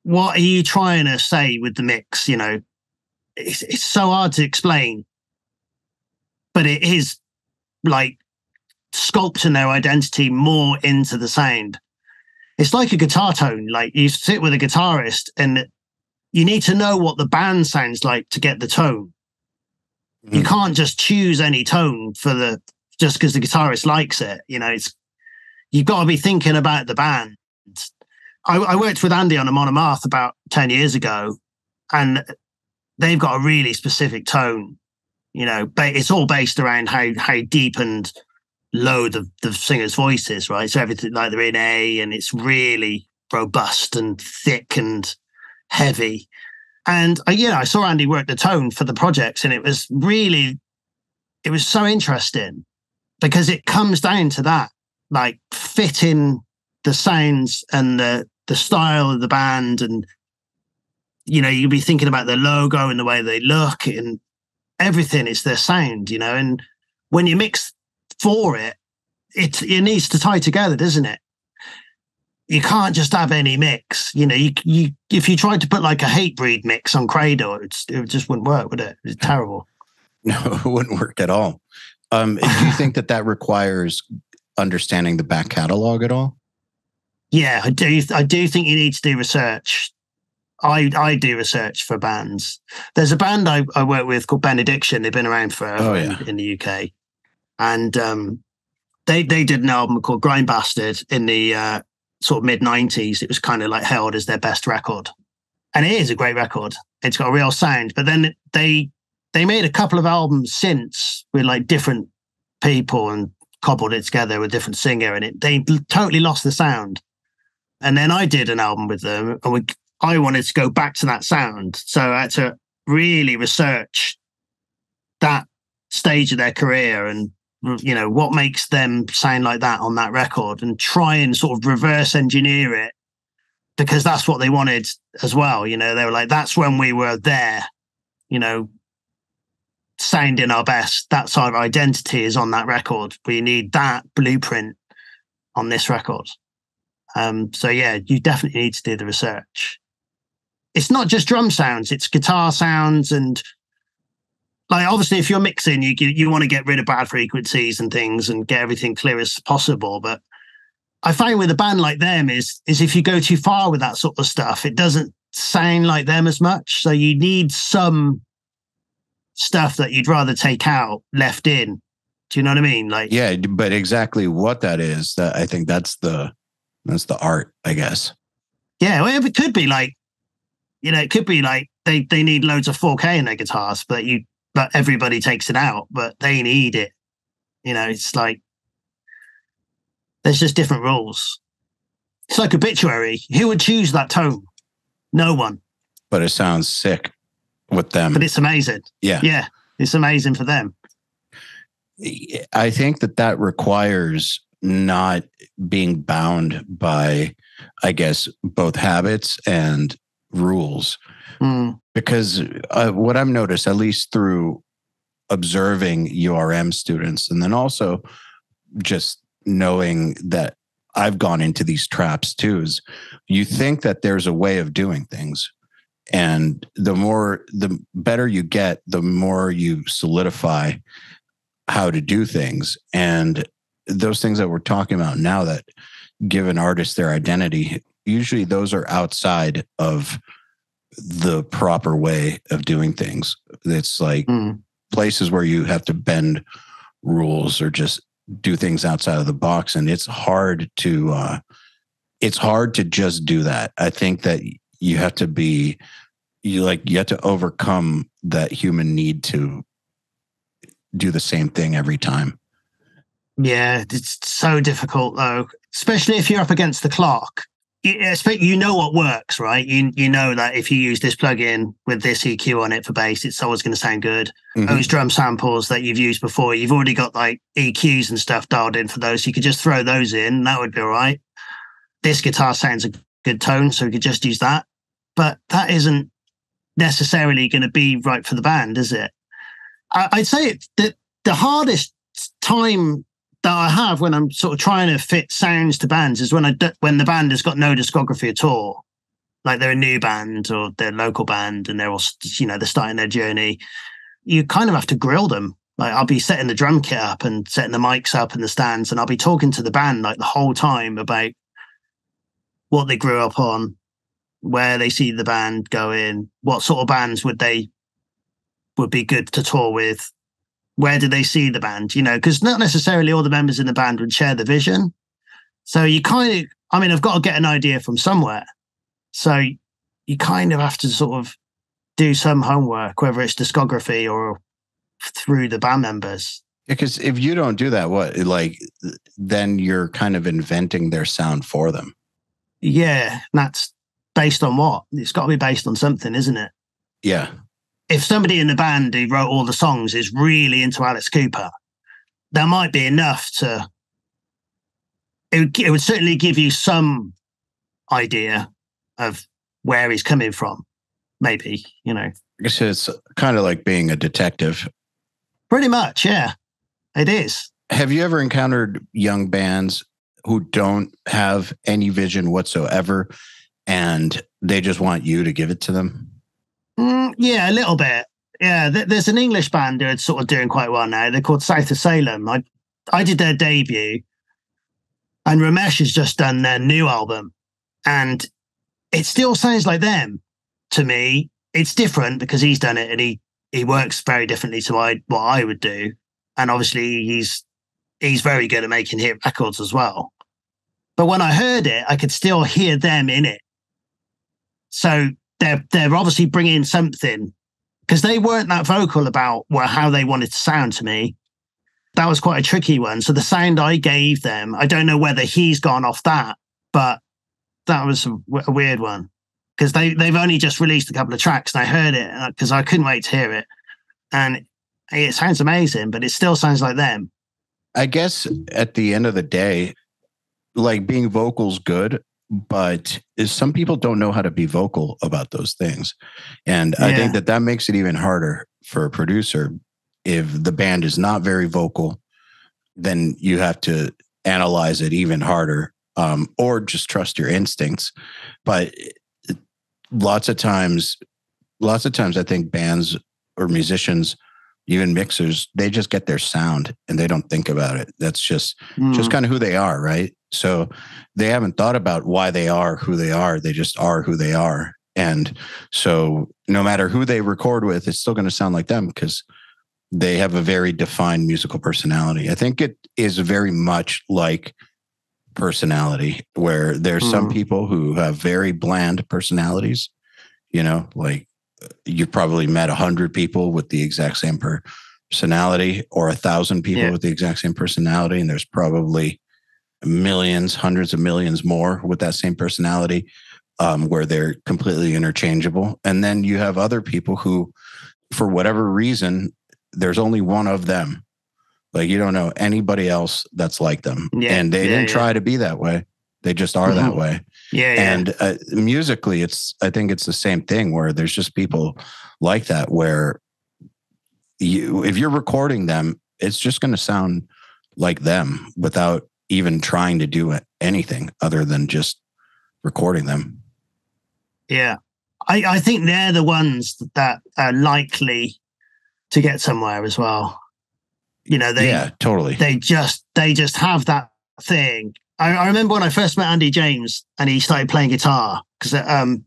what are you trying to say with the mix? You know, it's, it's so hard to explain, but it is like sculpting their identity more into the sound. It's like a guitar tone. Like you sit with a guitarist and you need to know what the band sounds like to get the tone. You Mhm. can't just choose any tone for the just because the guitarist likes it. You know, it's you've got to be thinking about the band. I, I worked with Andy on Amon Amarth about 10 years ago, and they've got a really specific tone. You know, but it's all based around how how deep and low the, the singer's voices, right? So everything like they're in A and it's really robust and thick and heavy. And uh, yeah, I saw Andy work the tone for the projects, and it was really, it was so interesting because it comes down to that, like fitting the sounds and the the style of the band, and you know, you'll be thinking about the logo and the way they look, and everything is their sound, you know. And when you mix for it, it it needs to tie together, doesn't it? You can't just have any mix, you know. You you if you tried to put like a Hatebreed mix on Cradle, it just wouldn't work, would it? It's terrible. (laughs) No, it wouldn't work at all. Um, do you think that that requires understanding the back catalog at all? Yeah, I do. I do think you need to do research. I I do research for bands. There's a band I, I work with called Benediction. They've been around forever Oh, yeah. in, in the UK, and um, they they did an album called Grind Bastard in the uh, sort of mid '90s. It was kind of like held as their best record, and it is a great record. It's got a real sound. But then they they made a couple of albums since with like different people and cobbled it together with different singer, and it they totally lost the sound. And then I did an album with them, and we I wanted to go back to that sound, so I had to really research that stage of their career and you know what makes them sound like that on that record and try and sort of reverse engineer it because that's what they wanted as well you know they were like that's when we were there you know sounding our best. That's our identity is on that record. We need that blueprint on this record. Um so yeah you definitely need to do the research. It's not just drum sounds it's guitar sounds and like obviously if you're mixing you you want to get rid of bad frequencies and things and get everything clear as possible but i find with a band like them is is if you go too far with that sort of stuff it doesn't sound like them as much. So you need some stuff that you'd rather take out left in. Do you know what i mean? Like yeah but exactly what that is that i think that's the that's the art i guess. Yeah well, it could be like you know it could be like they they need loads of 4k in their guitars but you but everybody takes it out, but they need it. You know, it's like there's just different rules. It's like obituary. Who would choose that tone? No one. But it sounds sick with them. But it's amazing. Yeah. Yeah. It's amazing for them. I think that that requires not being bound by, I guess, both habits and rules. Mm. Because uh, what I've noticed, at least through observing URM students, and then also just knowing that I've gone into these traps too, is you think that there's a way of doing things. And the more, the better you get, the more you solidify how to do things. And those things that we're talking about now that give an artist their identity, usually those are outside of the proper way of doing things. It's like Mm. places where you have to bend rules or just do things outside of the box, and it's hard to uh, it's hard to just do that. I think that you have to be you like you have to overcome that human need to do the same thing every time. Yeah, it's so difficult though, especially if you're up against the clock. You, know what works, right? You you know that if you use this plugin with this EQ on it for bass, it's always going to sound good. Mhm. Those drum samples that you've used before, you've already got like EQs and stuff dialed in for those. You could just throw those in, that would be all right. This guitar sounds a good tone, so we could just use that. But that isn't necessarily going to be right for the band, is it? I, I'd say it, that the hardest time that I have when I'm sort of trying to fit sounds to bands is when I when the band has got no discography at all, like they're a new band or they're local band and they're all you know they're starting their journey. You kind of have to grill them. Like I'll be setting the drum kit up and setting the mics up and the stands, and I'll be talking to the band like the whole time about what they grew up on, where they see the band going, what sort of bands would they would be good to tour with, where do they see the band? You know, because not necessarily all the members in the band would share the vision. So you kind of, I mean, I've got to get an idea from somewhere. So you kind of have to sort of do some homework, whether it's discography or through the band members. Because if you don't do that, what like then you're kind of inventing their sound for them. Yeah, and that's based on what? It's got to be based on something, isn't it? Yeah. If somebody in the band who wrote all the songs is really into Alice Cooper, that might be enough to. It would, it would certainly give you some idea of where he's coming from. Maybe you know, I guess it's kind of like being a detective. pretty much, yeah, it is. Have you ever encountered young bands who don't have any vision whatsoever and they just want you to give it to them? Mm, yeah, a little bit. Yeah, th- there's an English band who are sort of doing quite well now. They're called South of Salem. I I did their debut, and Romesh has just done their new album, and it still sounds like them to me. It's different because he's done it and he he works very differently to I, what I would do, and obviously he's he's very good at making hit records as well. But when I heard it, I could still hear them in it. So they're they're obviously bringing something because they weren't that vocal about well, how they wanted to sound to me. That was quite a tricky one. So the sound I gave them, I don't know whether he's gone off that, but that was a, a weird one because they they've only just released a couple of tracks and I heard it because I couldn't wait to hear it, and it sounds amazing, but it still sounds like them. I guess at the end of the day, like being vocals good, but some people don't know how to be vocal about those things, and yeah. I think that that makes it even harder for a producer if the band is not very vocal. Then you have to analyze it even harder, um, or just trust your instincts. But lots of times, lots of times, I think bands or musicians even mixers they just get their sound and they don't think about it that's just mm. just kind of who they are right so they haven't thought about why they are who they are they just are who they are and so no matter who they record with it's still going to sound like them because they have a very defined musical personality i think it is very much like personality where there's mm. some people who have very bland personalities you know like you've probably met a hundred people with the exact same personality or a thousand people yeah. with the exact same personality. And there's probably millions, hundreds of millions more with that same personality um, where they're completely interchangeable. And then you have other people who, for whatever reason, there's only one of them. Like you don't know anybody else that's like them. Yeah, and they yeah, didn't try to be that way. They just are mm-hmm. that way. Yeah, yeah. And uh, musically, it's I think it's the same thing where there's just people like that where you if you're recording them, it's just going to sound like them without even trying to do anything other than just recording them. Yeah. I, I think they're the ones that are likely to get somewhere as well. You know, they yeah, totally. They just they just have that thing I, I, remember when I first met Andy James and he started playing guitar because um,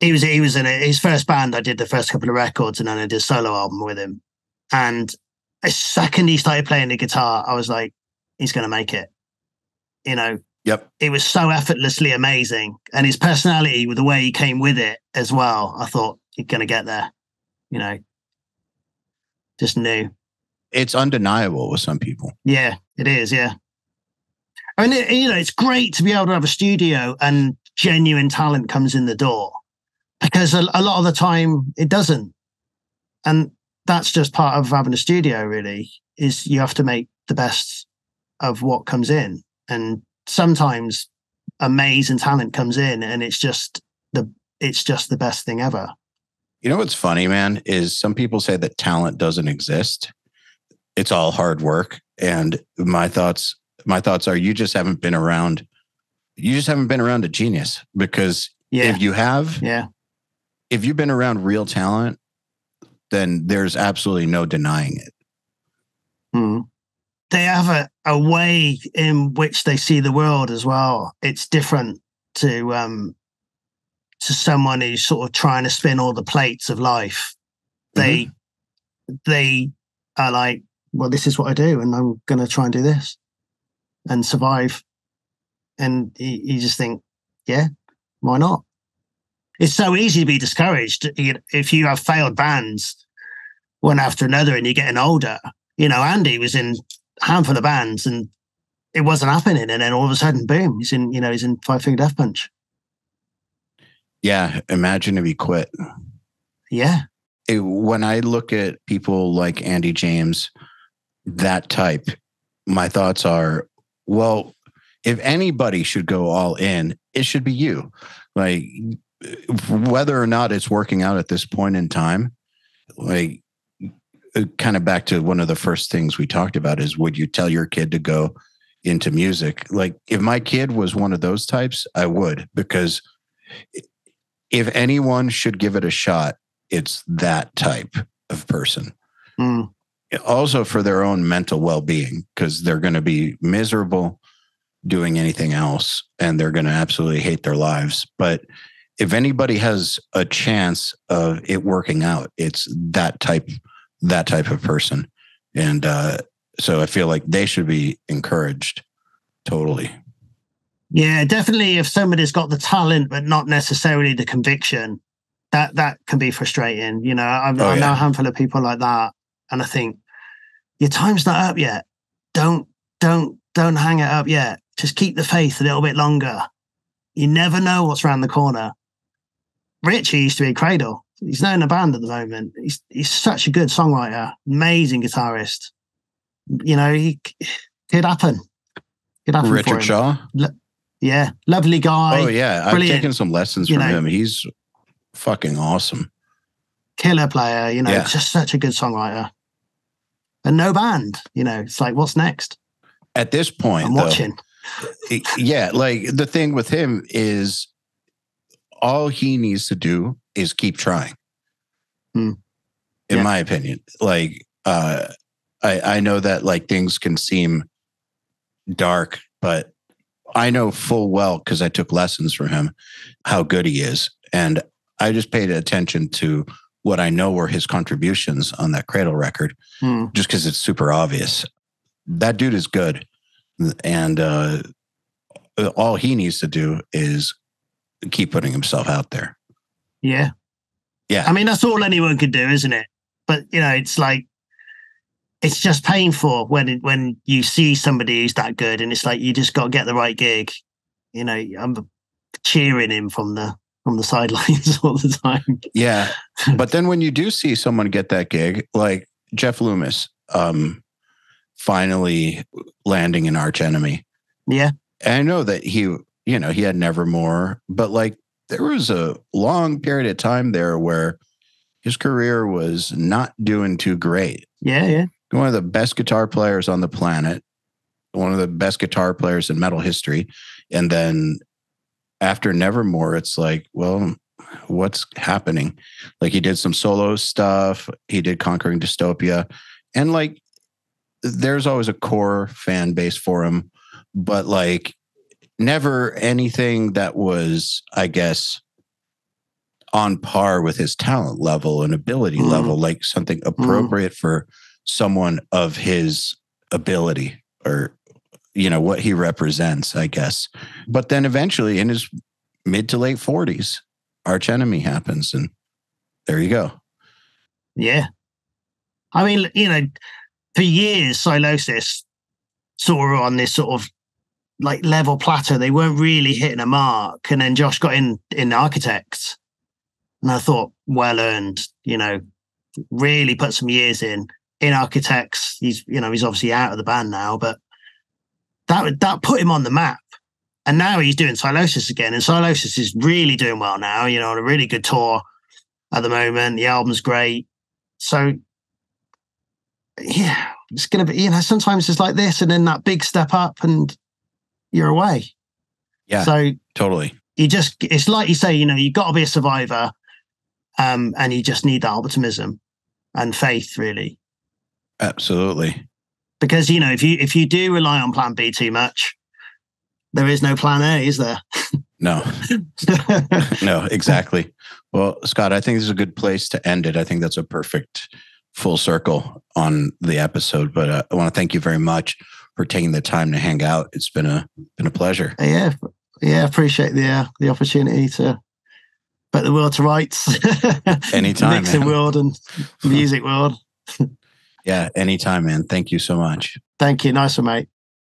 he was he was in his first band. I did the first couple of records and then I did a solo album with him. And a second he started playing the guitar, I was like, he's going to make it. You know. Yep. It was so effortlessly amazing, and his personality, with the way he came with it as well. I thought he's going to get there. You know, just knew. It's undeniable with some people. Yeah, it is. Yeah. I mean, it, you know, it's great to be able to have a studio and genuine talent comes in the door because a, a lot of the time it doesn't. And that's just part of having a studio, really, is you have to make the best of what comes in. And sometimes amazing talent comes in and it's just the it's just the best thing ever. You know what's funny, man, is some people say that talent doesn't exist. It's all hard work. And my thoughts my thoughts are you just haven't been around you just haven't been around a genius because yeah. if you have yeah if you've been around real talent then there's absolutely no denying it hmm. they have a, a way in which they see the world as well it's different to um to someone who's sort of trying to spin all the plates of life they mm-hmm. they are like well this is what i do and i'm going to try and do this and survive. And you, you just think, yeah, why not? It's so easy to be discouraged if you have failed bands one after another and you're getting older. You know, Andy was in a handful of bands and it wasn't happening. And then all of a sudden, boom, he's in, you know, he's in Five Finger Death Punch. Yeah. Imagine if he quit. Yeah. It, when I look at people like Andy James, that type, my thoughts are well, if anybody should go all in, it should be you. Like whether or not it's working out at this point in time, like uh, kind of back to one of the first things we talked about is would you tell your kid to go into music? Like if my kid was one of those types, I would because if anyone should give it a shot, it's that type of person. Mm also for their own mental well-being because they're going to be miserable doing anything else and they're going to absolutely hate their lives but if anybody has a chance of it working out it's that type that type of person and uh, so i feel like they should be encouraged totally Yeah, definitely. If somebody's got the talent but not necessarily the conviction, that that can be frustrating. You know, I, Oh, I know yeah. a handful of people like that, and I think your time's not up yet. Don't don't don't hang it up yet. Just keep the faith a little bit longer. You never know what's around the corner. Richie used to be a Cradle. He's not in a band at the moment. He's he's such a good songwriter, amazing guitarist. You know, he could happen. Could happen for Richard. Shaw. Yeah, lovely guy, Oh yeah, I've taken some lessons You from know. him. He's fucking awesome. killer player. You know, Yeah. just such a good songwriter. And no band. You know, it's like, what's next? At this point, I'm though, watching. (laughs) yeah, like the thing with him is all he needs to do is keep trying. Hmm. In Yeah. my opinion, like uh, I I know that like things can seem dark, but I know full well because I took lessons from him how good he is, and I just paid attention to what I know were his contributions on that Cradle record Hmm. just because it's super obvious. That dude is good, and uh, all he needs to do is keep putting himself out there. Yeah. Yeah. I mean, that's all anyone can do, isn't it? But you know, it's like it's just painful when when you see somebody who's that good, and it's like you just got to get the right gig. You know, I'm cheering him from the from the sidelines (laughs) all the time. Yeah, (laughs) but then when you do see someone get that gig, like Jeff Loomis, um, finally landing an arch enemy. Yeah, And I know that he, you know, he had Nevermore, but like there was a long period of time there where his career was not doing too great. yeah, yeah. one of the best guitar players on the planet, one of the best guitar players in metal history. And then after Nevermore, it's like, well, what's happening? Like he did some solo stuff, he did Conquering Dystopia, and like there's always a core fan base for him, but like never anything that was, I guess, on par with his talent level and ability Mhm. level, like something appropriate for someone of his ability or you know what he represents i guess but then eventually in his mid to late 40s arch enemy happens and there you go Yeah. I mean, you know, for years, Sylosis sort of on this sort of like level plateau. They weren't really hitting a mark. And then Josh got in in architects. And I thought, well earned, you know, really put some years in in architects. He's, you know, he's obviously out of the band now, but that that put him on the map. And now he's doing Sylosis again. And Sylosis is really doing well now, you know, on a really good tour at the moment. The album's great. So yeah, it's gonna be, you know, sometimes it's like this and then that big step up and you're away. Yeah. So totally you just it's like you say, you know, you gotta be a survivor. Um, and you just need that optimism and faith, really. absolutely Because you know, if you if you do rely on plan B too much, there is no plan A, is there? no (laughs) no exactly well scott i think this is a good place to end it i think that's a perfect full circle on the episode but uh, i want to thank you very much for taking the time to hang out it's been a been a pleasure yeah, yeah, appreciate the uh, the opportunity to put the world to rights. (laughs) Anytime, mixing man. world and music world. (laughs) yeah anytime man. Thank you so much. Thank you, nice one, mate.